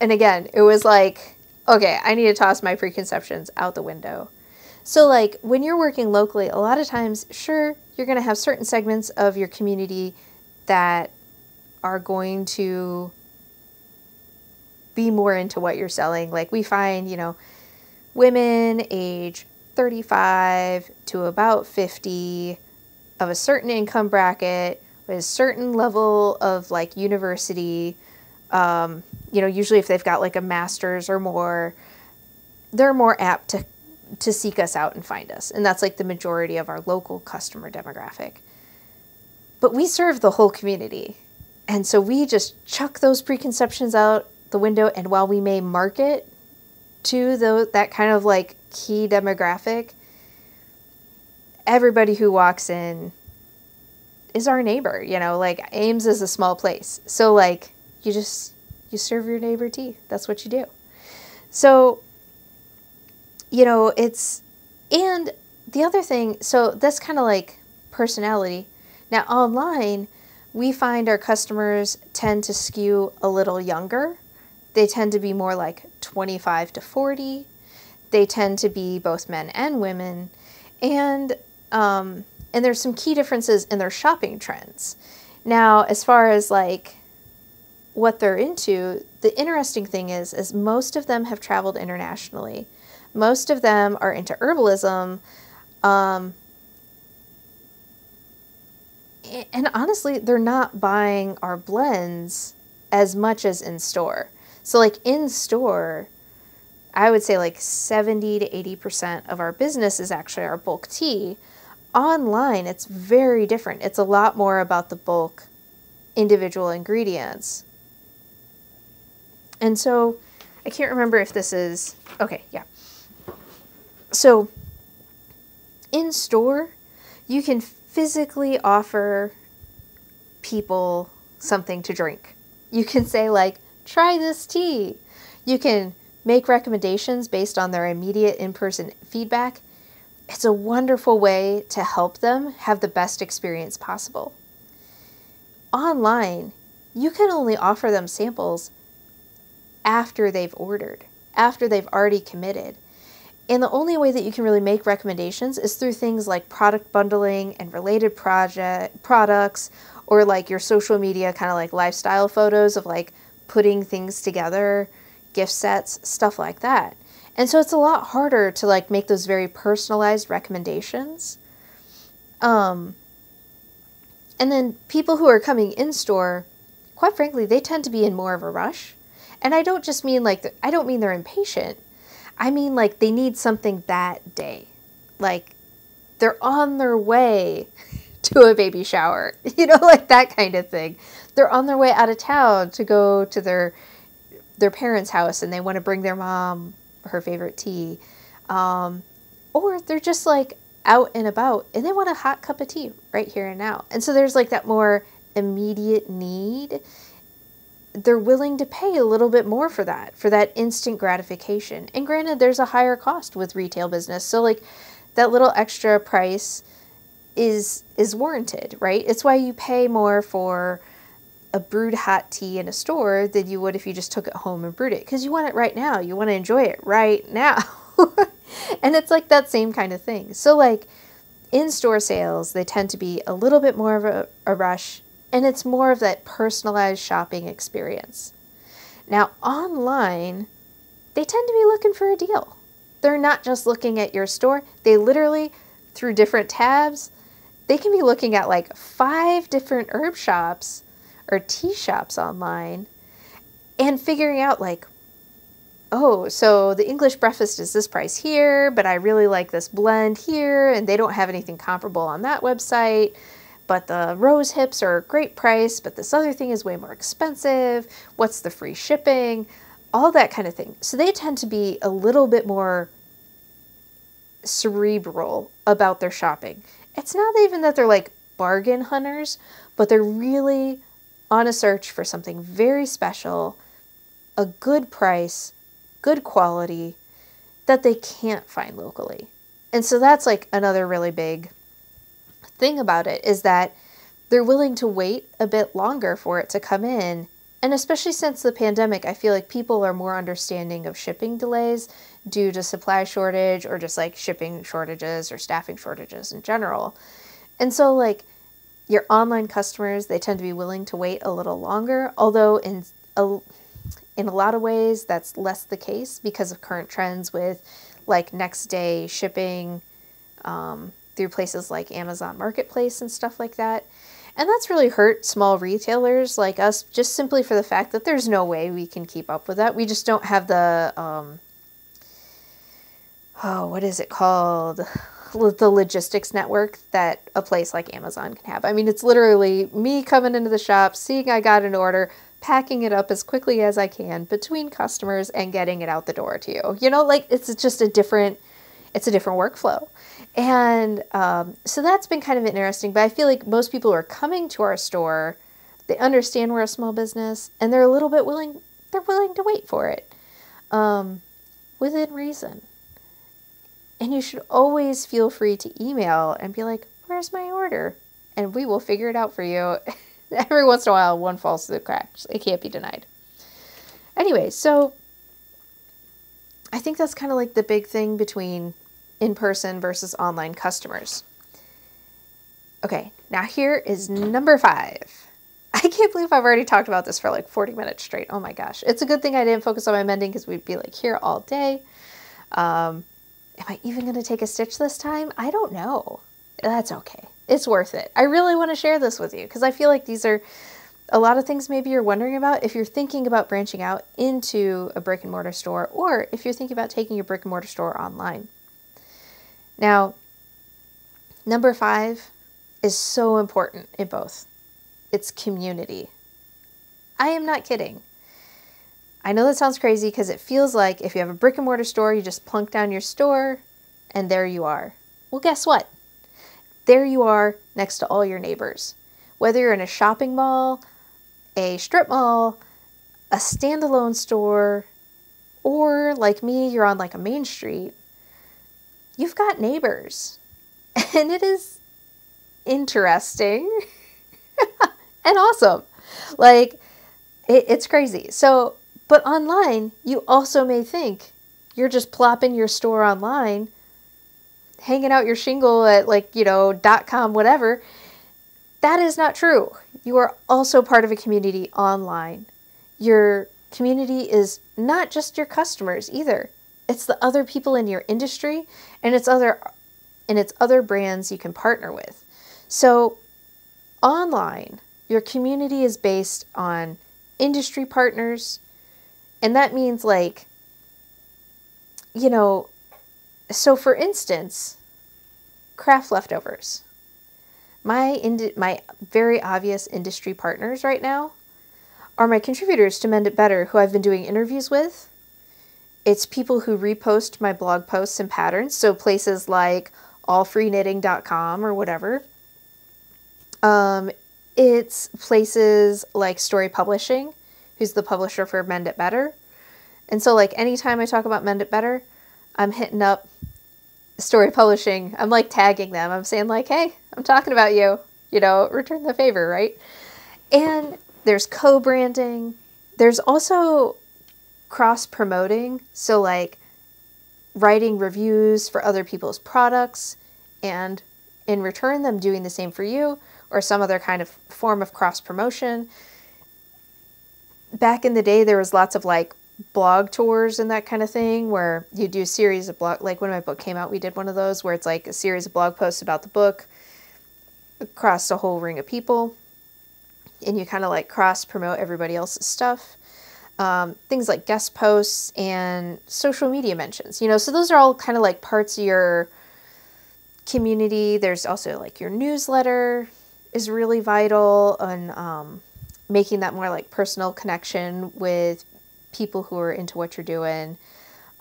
And again, it was like, okay, I need to toss my preconceptions out the window. So, like, when you're working locally, a lot of times, sure, you're going to have certain segments of your community that are going to be more into what you're selling. Like, we find, you know, women age 35 to about 50 of a certain income bracket with a certain level of like university um, you know usually if they've got like a master's or more they're more apt to to seek us out and find us. And that's like the majority of our local customer demographic. But we serve the whole community. And so we just chuck those preconceptions out the window. And while we may market to the, that kind of like key demographic, everybody who walks in is our neighbor, you know, like Ames is a small place. So like you just you serve your neighbor tea. That's what you do. So you know, it's and the other thing, so that's kind of like personality. Now online, we find our customers tend to skew a little younger. They tend to be more like 25 to 40 they tend to be both men and women, and um, and there's some key differences in their shopping trends. Now, as far as like what they're into, the interesting thing is, is most of them have traveled internationally. Most of them are into herbalism. Um, and honestly, they're not buying our blends as much as in store. So, like in store, I would say like 70 to 80% of our business is actually our bulk tea. Online, it's very different. It's a lot more about the bulk individual ingredients. And so I can't remember if this is okay, yeah. So in store, you can physically offer people something to drink. You can say like, "Try this tea." You can make recommendations based on their immediate in person feedback, it's a wonderful way to help them have the best experience possible. Online, you can only offer them samples after they've ordered, after they've already committed. And the only way that you can really make recommendations is through things like product bundling and related project products or like your social media kind of like lifestyle photos of like putting things together gift sets, stuff like that. And so it's a lot harder to like make those very personalized recommendations. Um, and then people who are coming in store, quite frankly, they tend to be in more of a rush. And I don't just mean like, I don't mean they're impatient. I mean like they need something that day. Like they're on their way *laughs* to a baby shower, *laughs* you know, like that kind of thing. They're on their way out of town to go to their their parents' house and they want to bring their mom her favorite tea. Um, or they're just like out and about and they want a hot cup of tea right here and now. And so there's like that more immediate need. They're willing to pay a little bit more for that, for that instant gratification. And granted, there's a higher cost with retail business. So, like, that little extra price is is warranted, right? It's why you pay more for a brewed hot tea in a store than you would if you just took it home and brewed it because you want it right now. You want to enjoy it right now. *laughs* and it's like that same kind of thing. So, like in store sales, they tend to be a little bit more of a, a rush and it's more of that personalized shopping experience. Now, online, they tend to be looking for a deal. They're not just looking at your store, they literally, through different tabs, they can be looking at like five different herb shops or tea shops online and figuring out like oh so the english breakfast is this price here but i really like this blend here and they don't have anything comparable on that website but the rose hips are a great price but this other thing is way more expensive what's the free shipping all that kind of thing. So they tend to be a little bit more cerebral about their shopping. It's not even that they're like bargain hunters, but they're really on a search for something very special, a good price, good quality that they can't find locally. And so that's like another really big thing about it is that they're willing to wait a bit longer for it to come in. And especially since the pandemic, I feel like people are more understanding of shipping delays due to supply shortage or just like shipping shortages or staffing shortages in general. And so, like, your online customers, they tend to be willing to wait a little longer, although in a, in a lot of ways that's less the case because of current trends with like next day shipping um, through places like Amazon Marketplace and stuff like that. And that's really hurt small retailers like us just simply for the fact that there's no way we can keep up with that. We just don't have the, um, oh, what is it called? The logistics network that a place like Amazon can have. I mean, it's literally me coming into the shop, seeing I got an order, packing it up as quickly as I can between customers and getting it out the door to you. You know, like it's just a different, it's a different workflow. And um, so that's been kind of interesting. But I feel like most people who are coming to our store, they understand we're a small business and they're a little bit willing, they're willing to wait for it um, within reason. And you should always feel free to email and be like, where's my order? And we will figure it out for you. *laughs* Every once in a while, one falls through the cracks. It can't be denied. Anyway, so I think that's kind of like the big thing between in person versus online customers. Okay, now here is number five. *laughs* I can't believe I've already talked about this for like 40 minutes straight. Oh my gosh. It's a good thing I didn't focus on my mending because we'd be like here all day. Um, am I even going to take a stitch this time? I don't know. That's okay. It's worth it. I really want to share this with you because I feel like these are a lot of things maybe you're wondering about if you're thinking about branching out into a brick and mortar store or if you're thinking about taking your brick and mortar store online. Now, number five is so important in both it's community. I am not kidding. I know that sounds crazy because it feels like if you have a brick and mortar store, you just plunk down your store and there you are. Well, guess what? There you are next to all your neighbors. Whether you're in a shopping mall, a strip mall, a standalone store, or like me, you're on like a main street, you've got neighbors. *laughs* And it is interesting *laughs* and awesome. Like, it, it's crazy. So, but online, you also may think you're just plopping your store online, hanging out your shingle at like, you know, dot com, whatever. That is not true. You are also part of a community online. Your community is not just your customers either. It's the other people in your industry and it's other and it's other brands you can partner with. So online, your community is based on industry partners and that means like you know so for instance, craft leftovers. My my very obvious industry partners right now are my contributors to Mend It Better who I've been doing interviews with it's people who repost my blog posts and patterns, so places like allfreeknitting.com or whatever. Um, it's places like Storey Publishing, who's the publisher for Mend It Better. And so, like, anytime I talk about Mend It Better, I'm hitting up Storey Publishing. I'm like tagging them. I'm saying, like, hey, I'm talking about you. You know, return the favor, right? And there's co branding. There's also cross promoting. So, like writing reviews for other people's products and in return, them doing the same for you or some other kind of form of cross promotion. Back in the day, there was lots of like blog tours and that kind of thing where you do a series of blog like when my book came out we did one of those where it's like a series of blog posts about the book across a whole ring of people and you kind of like cross promote everybody else's stuff um, things like guest posts and social media mentions. You know, so those are all kind of like parts of your community. There's also like your newsletter is really vital and, um, making that more like personal connection with people who are into what you're doing.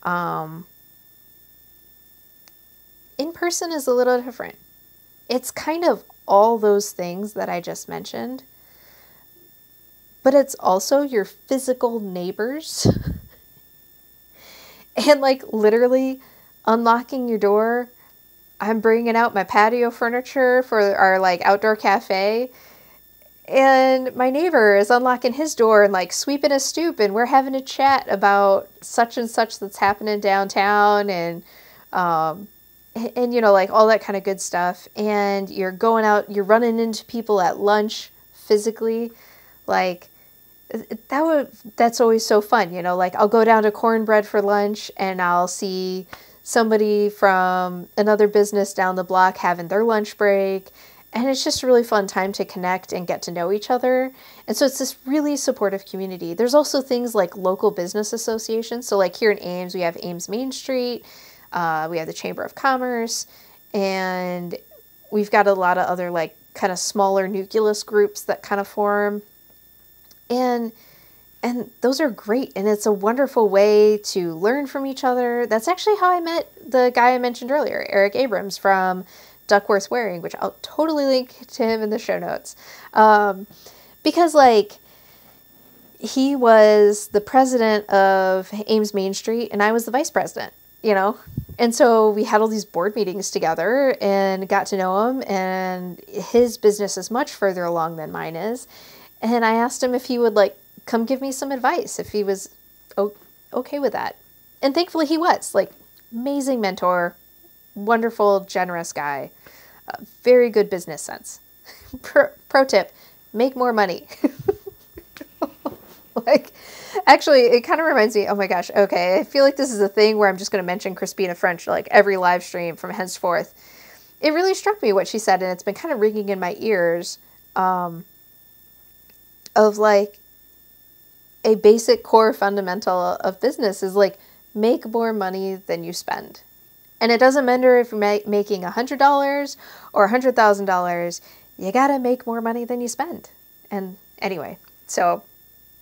Um, in person is a little different. It's kind of all those things that I just mentioned, but it's also your physical neighbors. *laughs* and like literally unlocking your door. I'm bringing out my patio furniture for our like outdoor cafe. And my neighbor is unlocking his door and like sweeping a stoop, and we're having a chat about such and such that's happening downtown and um, and you know like all that kind of good stuff. And you're going out you're running into people at lunch physically. Like that would that's always so fun you know like i'll go down to cornbread for lunch and i'll see somebody from another business down the block having their lunch break and it's just a really fun time to connect and get to know each other and so it's this really supportive community there's also things like local business associations so like here in ames we have ames main street uh, we have the Chamber of Commerce, and we've got a lot of other like kind of smaller nucleus groups that kind of form. And and those are great and it's a wonderful way to learn from each other. That's actually how I met the guy I mentioned earlier, Eric Abrams from Duckworth Wearing, which I'll totally link to him in the show notes. Um, because like he was the president of Ames Main Street and I was the vice president, you know? And so we had all these board meetings together and got to know him. And his business is much further along than mine is. And I asked him if he would like come give me some advice, if he was okay with that. And thankfully he was. Like, amazing mentor, wonderful, generous guy, uh, very good business sense. *laughs* pro, pro tip make more money. *laughs* like, Actually, it kind of reminds me. Oh my gosh. Okay, I feel like this is a thing where I'm just going to mention Crispina ffrench like every live stream from henceforth. It really struck me what she said, and it's been kind of ringing in my ears. Um, of like a basic core fundamental of business is like make more money than you spend. And it doesn't matter if you're ma- making $100 or $100,000, you got to make more money than you spend. And anyway, so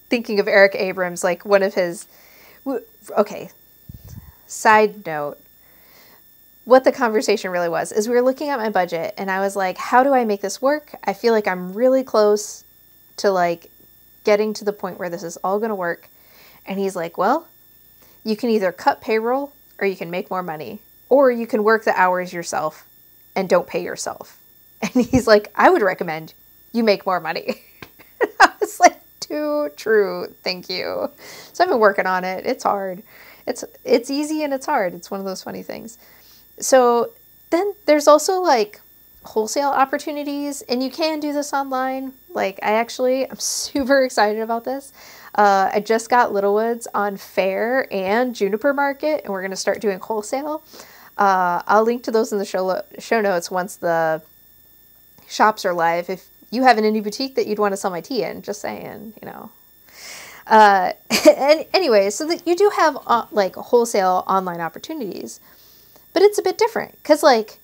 thinking of Eric Abrams, like one of his. Okay, side note. What the conversation really was is we were looking at my budget and I was like, how do I make this work? I feel like I'm really close to like getting to the point where this is all going to work. And he's like, well, you can either cut payroll or you can make more money, or you can work the hours yourself and don't pay yourself. *laughs* And he's like, I would recommend you make more money. *laughs* I was like, too true. Thank you. So I've been working on it. It's hard. It's it's easy and it's hard. It's one of those funny things. So then there's also like wholesale opportunities and you can do this online. Like I actually I'm *laughs* super excited about this. Uh, I just got Littlewoods on Faire and Juniper Market, and we're going to start doing wholesale. Uh, I'll link to those in the show, lo- show notes once the shops are live. If you have an indie boutique that you'd want to sell my tea in. Just saying, you know. Uh, *laughs* and anyway, so that you do have uh, like wholesale online opportunities, but it's a bit different because like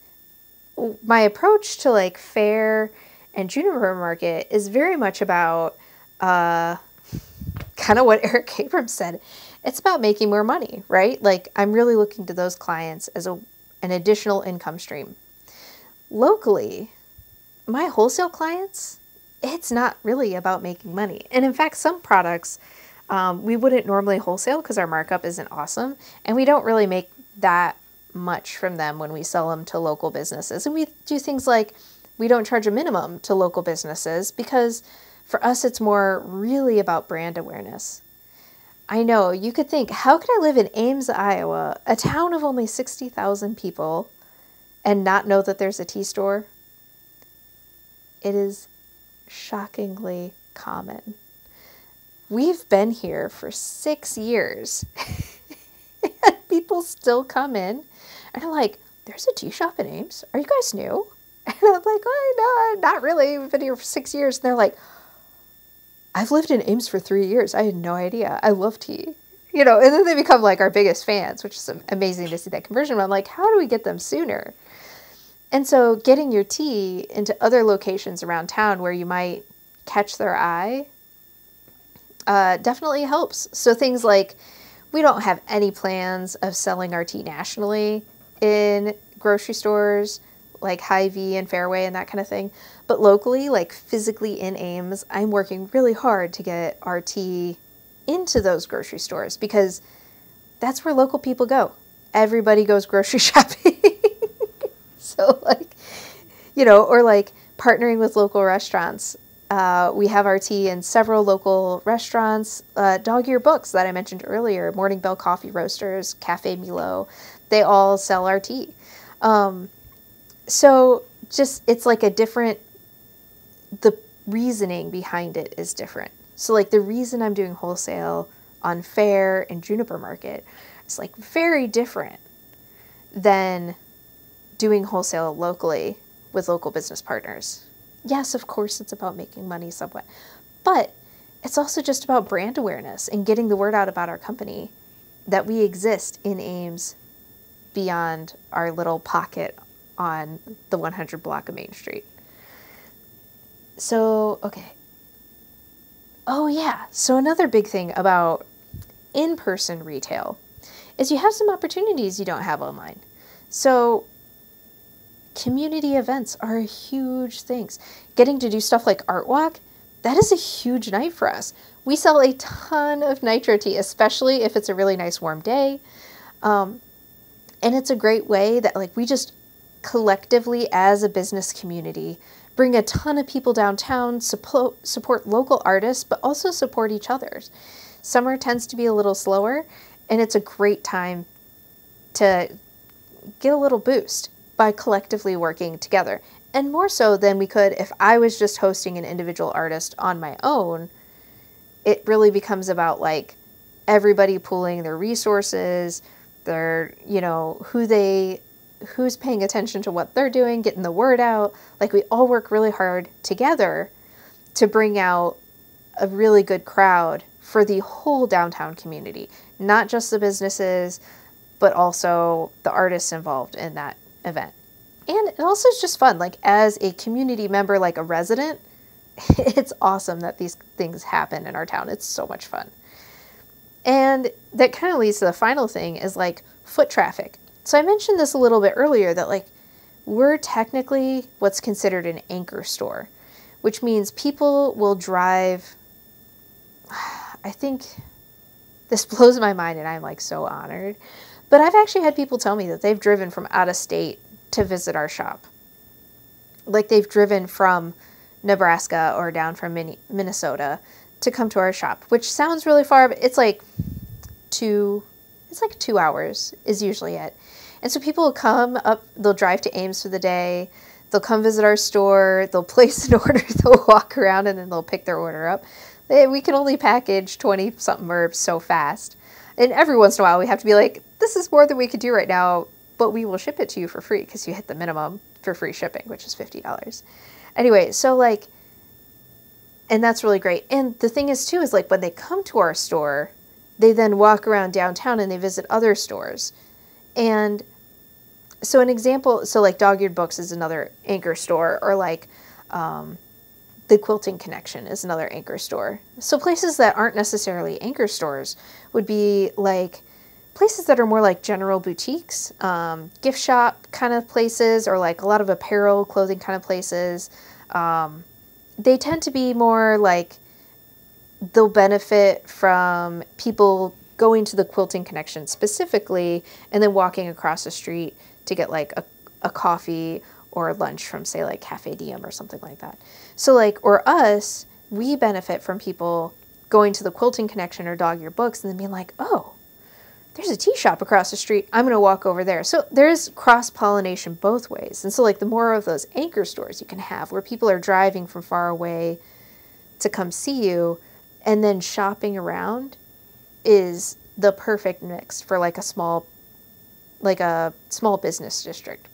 my approach to like Faire and juniper market is very much about uh, *laughs* kind of what Eric Abrams said. It's about making more money, right? Like I'm really looking to those clients as a an additional income stream. Locally, my wholesale clients, it's not really about making money. And in fact, some products um, we wouldn't normally wholesale because our markup isn't awesome. And we don't really make that much from them when we sell them to local businesses. And we do things like we don't charge a minimum to local businesses because for us, it's more really about brand awareness. I know you could think, how could I live in Ames, Iowa, a town of only 60,000 people, and not know that there's a tea store? it is shockingly common. We've been here for six years. *laughs* and people still come in and are like, there's a tea shop in Ames. Are you guys new? *laughs* And I'm like, oh, no, not really. We've been here for six years. And they're like, I've lived in Ames for three years. I had no idea. I love tea. You know, and then they become like our biggest fans, which is amazing to see that conversion. But I'm like, how do we get them sooner? And so getting your tea into other locations around town where you might catch their eye uh, definitely helps. So things like we don't have any plans of selling our tea nationally in grocery stores like Hy-Vee and Fairway and that kind of thing. But locally, like physically in Ames, I'm working really hard to get RT into those grocery stores because that's where local people go. Everybody goes grocery *laughs* shopping. so, like, you know, or like partnering with local restaurants. Uh, we have RT in several local restaurants. Uh, Dog Ear Books that I mentioned earlier, Morning Bell Coffee Roasters, Cafe Milo, they all sell RT. Um, so just it's like a different. The reasoning behind it is different. So like the reason I'm doing wholesale on Faire and Juniper Market is like very different than doing wholesale locally with local business partners. Yes, of course, it's about making money somewhat, but it's also just about brand awareness and getting the word out about our company that we exist in Ames beyond our little pocket on the 100 block of Main Street. So, okay. Oh, yeah. So, another big thing about in person retail is you have some opportunities you don't have online. So, community events are huge things. Getting to do stuff like Art Walk, that is a huge night for us. We sell a ton of nitro tea, especially if it's a really nice warm day. Um, and it's a great way that like we just collectively as a business community bring a ton of people downtown, support, support local artists, but also support each other's. Summer tends to be a little slower, and it's a great time to get a little boost by collectively working together. And more so than we could if I was just hosting an individual artist on my own. It really becomes about like everybody pooling their resources, their, you know, who they who's paying attention to what they're doing, getting the word out. Like we all work really hard together to bring out a really good crowd for the whole downtown community, not just the businesses, but also the artists involved in that event. And it also is just fun. Like as a community member, like a resident, *laughs* it's awesome that these things happen in our town. It's so much fun. And that kind of leads to the final thing is like foot traffic. So I mentioned this a little bit earlier that like we're technically what's considered an anchor store, which means people will drive *sighs* I think this *laughs* blows my mind and I'm like so honored. But I've actually had people tell me that they've driven from out of state to visit our shop. Like they've driven from Nebraska or down from Minnesota to come to our shop, which sounds really far, but it's like two, it's like two hours is usually it. And so people will come up, they'll drive to Ames for the day, they'll come visit our store, they'll place an *laughs* order, they'll walk around, and then they'll pick their order up. We can only package 20 something herbs so fast. And every once in a while, we have to be like, this is more than we could do right now, but we will ship it to you for free because you hit the minimum for free shipping, which is $50. Anyway, so like, and that's really great. And the thing is, too, is like when they come to our store, they then walk around downtown and they visit other stores. And so, an example, so like Dog Eared Books is another anchor store, or like um, the Quilting Connection is another anchor store. So, places that aren't necessarily anchor stores would be like places that are more like general boutiques, um, gift shop kind of places, or like a lot of apparel, clothing kind of places. Um, they tend to be more like they'll benefit from people going to the quilting connection specifically and then walking across the street to get like a, a coffee or lunch from say like cafe diem or something like that so like or us we benefit from people going to the quilting connection or dog ear books and then being like oh there's a tea shop across the street. I'm going to walk over there. So there's cross pollination both ways. And so, like, the more of those anchor stores you can have where people are driving from far away to come see you and then shopping around is the perfect mix for like a small like a small business district.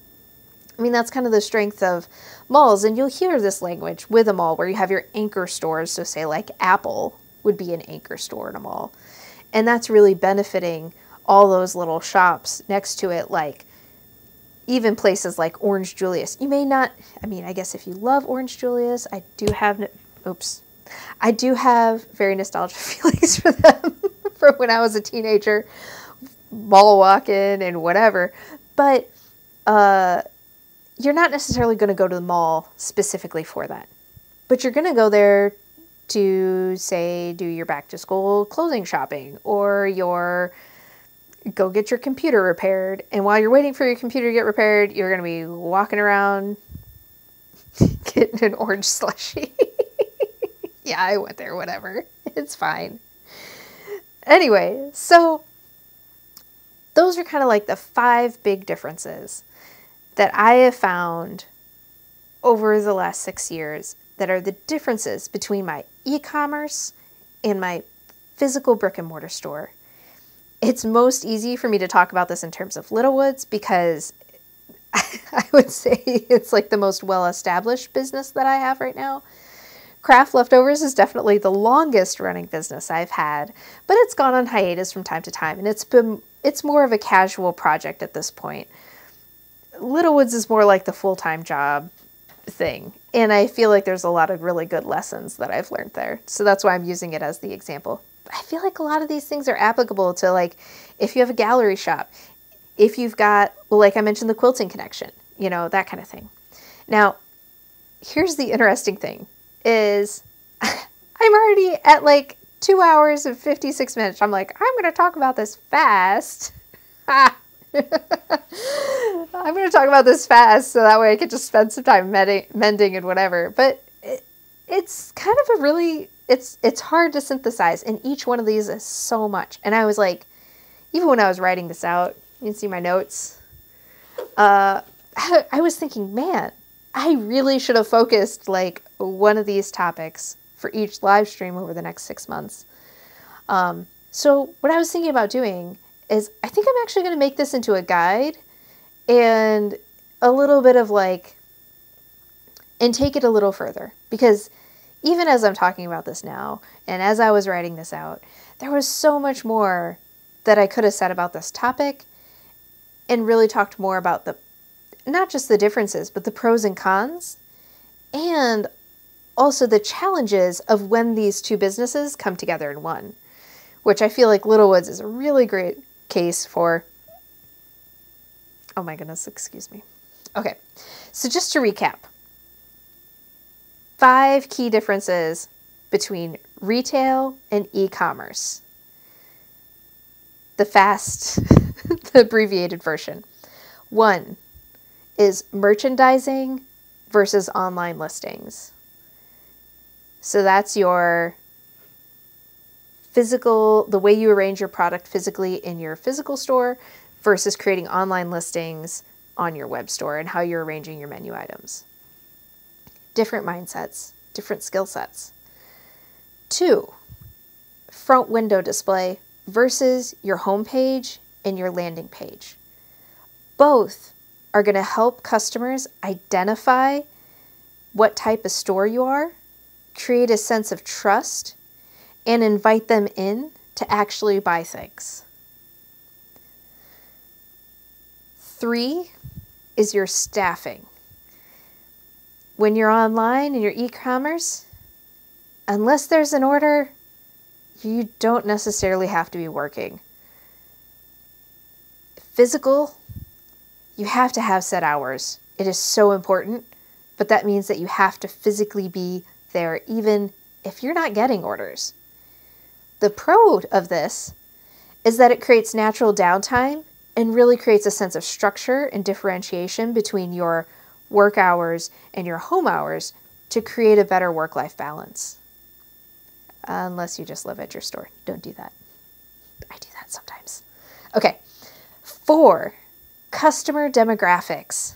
I mean, that's kind of the strength of malls, and you'll hear this language with a mall where you have your anchor stores. So, say, like Apple would be an anchor store in a mall. And that's really benefiting all those little shops next to it, like even places like Orange Julius. You may not, I mean, I guess if you love Orange Julius, I do have, oops, I do have very nostalgic *laughs* feelings for them *laughs* from when I was a teenager, mall walking and whatever. But uh, you're not necessarily going to go to the mall specifically for that. But you're going to go there to, say, do your back to school clothing shopping or your go get your computer repaired. And while you're waiting for your computer to get repaired, you're going to be walking around *laughs* getting an orange slushy. *laughs* yeah, I went there, whatever. It's fine. Anyway, so those are kind of like the five big differences that I have found over the last six years that are the differences between my e commerce and my physical brick and mortar store. It's most easy for me to talk about this in terms of Littlewoods because *laughs* I would say it's like the most well established business that I have right now. Craft Leftovers is definitely the longest running business I've had, but it's gone on hiatus from time to time and it's been it's more of a casual project at this point. Littlewoods is more like the full-time job thing. And I feel like there's a lot of really good lessons that I've learned there. So that's why I'm using it as the example. I feel like a lot of these things are applicable to like if you have a gallery shop, if you've got, well, like I mentioned, the quilting connection, you know, that kind of thing. Now, here's the interesting thing is *laughs* I'm already at like two hours and 56 minutes. I'm like, I'm going to talk about this fast. *laughs* I'm going to talk about this fast so that way I can just spend some time mending, mending and whatever. But it, it's kind of a really, it's, it's hard to synthesize. And each one of these is so much. And I was like, even when I was writing this out, you can see my notes. Uh, *laughs* I was thinking, man, I really should have focused like one of these topics for each live stream over the next six months. Um, so what I was thinking about doing is I think I'm actually going to make this into a guide and a little bit of like, and take it a little further because even as I'm talking about this now and as I was writing this out, there was so much more that I could have said about this topic and really talked more about the not just the differences, but the pros and cons, and also the challenges of when these two businesses come together in one, which I feel like Littlewoods is a really great case for. Oh my goodness, excuse me. Okay, so just to recap five key differences between retail and e commerce. The fast *laughs* the abbreviated version. One is merchandising versus online listings. So that's your physical, the way you arrange your product physically in your physical store versus creating online listings on your web store and how you're arranging your menu items. Different mindsets, different skill sets. Two, front window display versus your homepage and your landing page. Both are going to help customers identify what type of store you are, create a sense of trust, and invite them in to actually buy things. Three is your staffing. When you're online and your e commerce, unless there's an order, you don't necessarily have to be working physical, you have to have set hours. It is so important, but that means that you have to physically be there even if you're not getting orders. The pro of this is that it creates natural downtime and really creates a sense of structure and differentiation between your work hours and your home hours to create a better work life balance. Unless you just live at your store. Don't do that. I do that sometimes. Okay, Four, customer demographics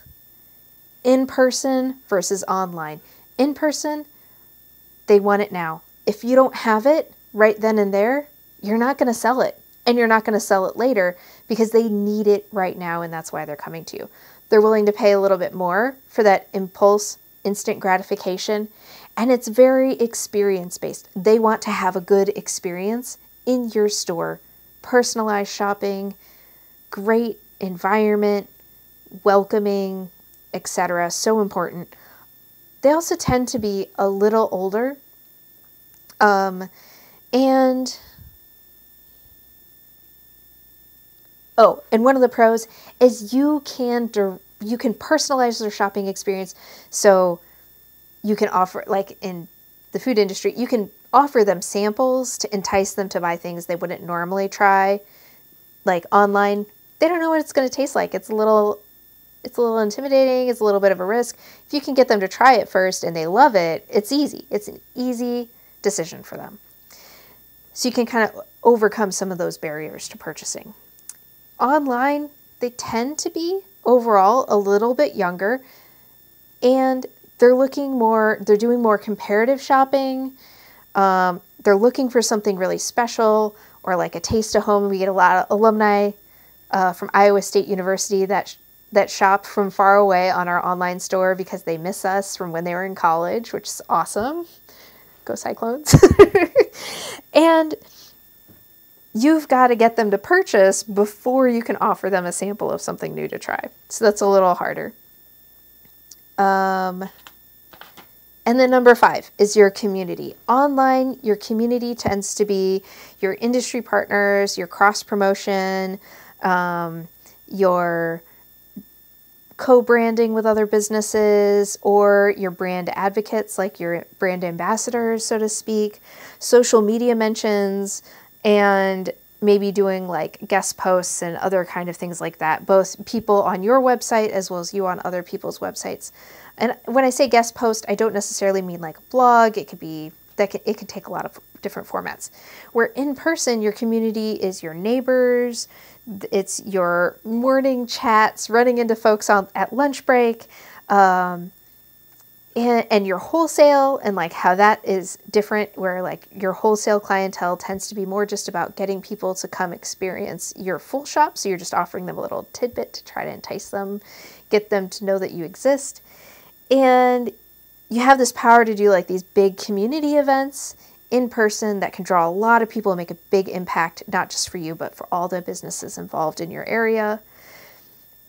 in person versus online. In person, they want it now. If you don't have it right then and there, you're not going to sell it. And you're not going to sell it later because they need it right now, and that's why they're coming to you. They're willing to pay a little bit more for that impulse, instant gratification, and it's very experience based. They want to have a good experience in your store, personalized shopping, great environment, welcoming, etc. So important. They also tend to be a little older Um, and oh, and one of the pros is you can you can personalize their shopping experience. So you can offer like in the food industry, you can offer them samples to entice them to buy things they wouldn't normally try. Like online, they don't know what it's going to taste like. It's a little it's a little intimidating, it's a little bit of a risk. If you can get them to try it first and they love it, it's easy. It's an easy decision for them. So you can kind of overcome some of those barriers to purchasing. Online, they tend to be overall a little bit younger and they're looking more, they're doing more comparative shopping. Um, they're looking for something really special or like a taste of home. We get a lot of alumni uh, from Iowa State University that that shop from far away on our online store because they miss us from when they were in college, which is awesome. Go Cyclones. *laughs* and you've got to get them to purchase before you can offer them a sample of something new to try. So that's a little harder. Um, and then number five is your community. Online, your community tends to be your industry partners, your cross promotion, um, your co branding with other businesses, or your brand advocates, like your brand ambassadors, so to speak, social media mentions, and maybe doing like guest posts and other kind of things like that, both people on your website as well as you on other people's websites. And when I say guest post, I don't necessarily mean like a blog. It could be that could, it could take a lot of different formats. Where in person, your community is your neighbors, it's your morning chats, running into folks on at lunch break, um, and, and your wholesale and like how that is different where like your wholesale clientele tends to be more just about getting people to come experience your full shop. So you're just offering them a little tidbit to try to entice them get them to know that you exist. And you have this power to do like these big community events in person that can draw a lot of people and make a big impact not just for you but for all the businesses involved in your area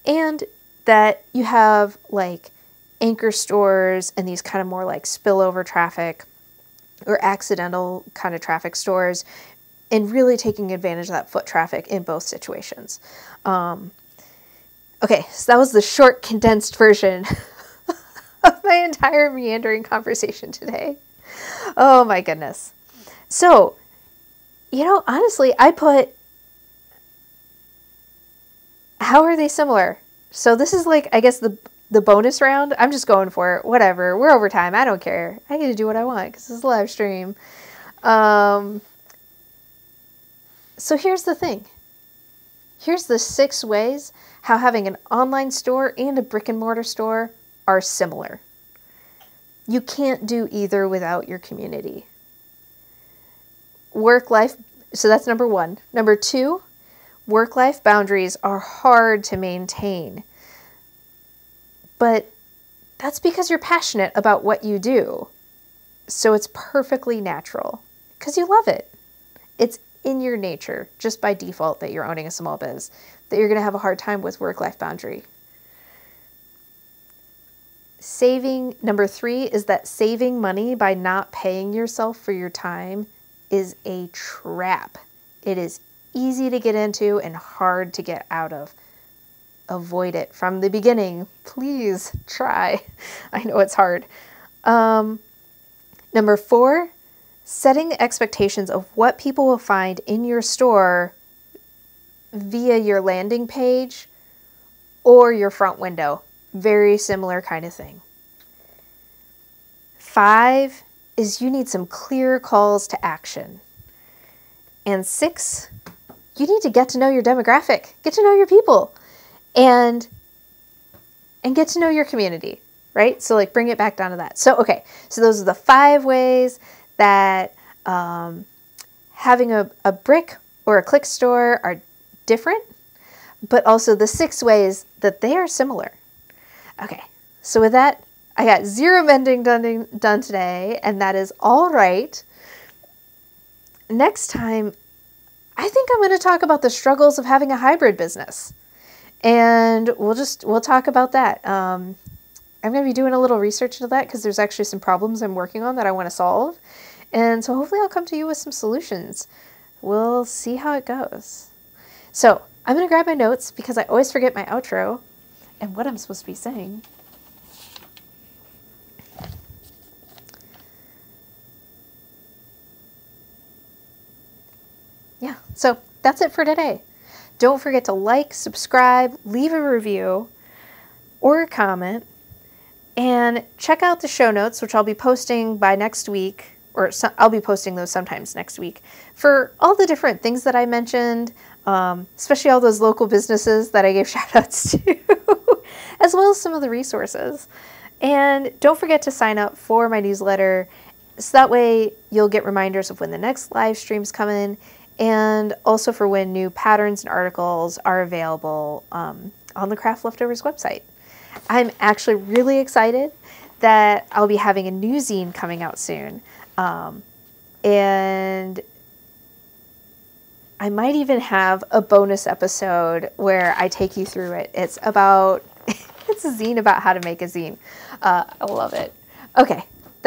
and that you have like anchor stores and these kind of more like spillover traffic or accidental kind of traffic stores and really taking advantage of that foot traffic in both situations. Um, okay, so that was the short, condensed version *laughs* of my entire meandering conversation today. *laughs* Oh my goodness. So, you know, honestly, I put how are they similar? So this is like I guess the the bonus round, I'm just going for it. Whatever. We're over time. I don't care. I get to do what I want because it's a live stream. Um, so here's the thing. Here's the six ways how having an online store and a brick and mortar store are similar. You can't do either without your community. Work life, so that's number one. Number two, work life boundaries are hard to maintain but that's because you're passionate about what you do. So it's perfectly natural because you love it. It's in your nature, just by default, that you're owning a small biz, that you're going to have a hard time with work life boundary. Saving, number three, is that saving money by not paying yourself for your time is a trap. It is easy to get into and hard to get out of avoid it from the beginning. Please try. *laughs* I know it's hard. Um, number four, setting expectations of what people will find in your store via your landing page or your front window. Very similar kind of thing. Five is you need some clear calls to action. And six, you need to get to know your demographic, get to know your people and and get to know your community, right? So like bring it back down to that. So okay, so those are the five ways that um, having a, a brick or a click store are different, but also the six ways that they are similar. Okay, so with that, I got zero mending done, done today, and that is all right. Next time, I think I'm going to talk about the struggles of having a hybrid business and we'll just we'll talk about that. Um, I'm going to be doing a little research into that because there's actually some problems I'm working on that I want to solve, And so hopefully I'll come to you with some solutions. We'll see how it goes. So I'm going to grab my notes because I always forget my outro and what I'm supposed to be saying. Yeah, so that's it for today. Don't forget to like, subscribe, leave a review or a comment, and check out the show notes, which I'll be posting by next week, or so, I'll be posting those sometimes next week, for all the different things that I mentioned, um, especially all those local businesses that I gave *laughs* shout outs to, as well as some of the resources. And don't forget to sign up for my newsletter so that way you'll get reminders of when the next live streams come in and also for when new patterns and articles are available um, on the Craft Leftovers website. I'm actually really excited that I'll be having a new zine coming out soon. Um, and I might even have a bonus episode where I take you through it. It's about, it's a zine about how to make a zine. Uh, I love it. Okay,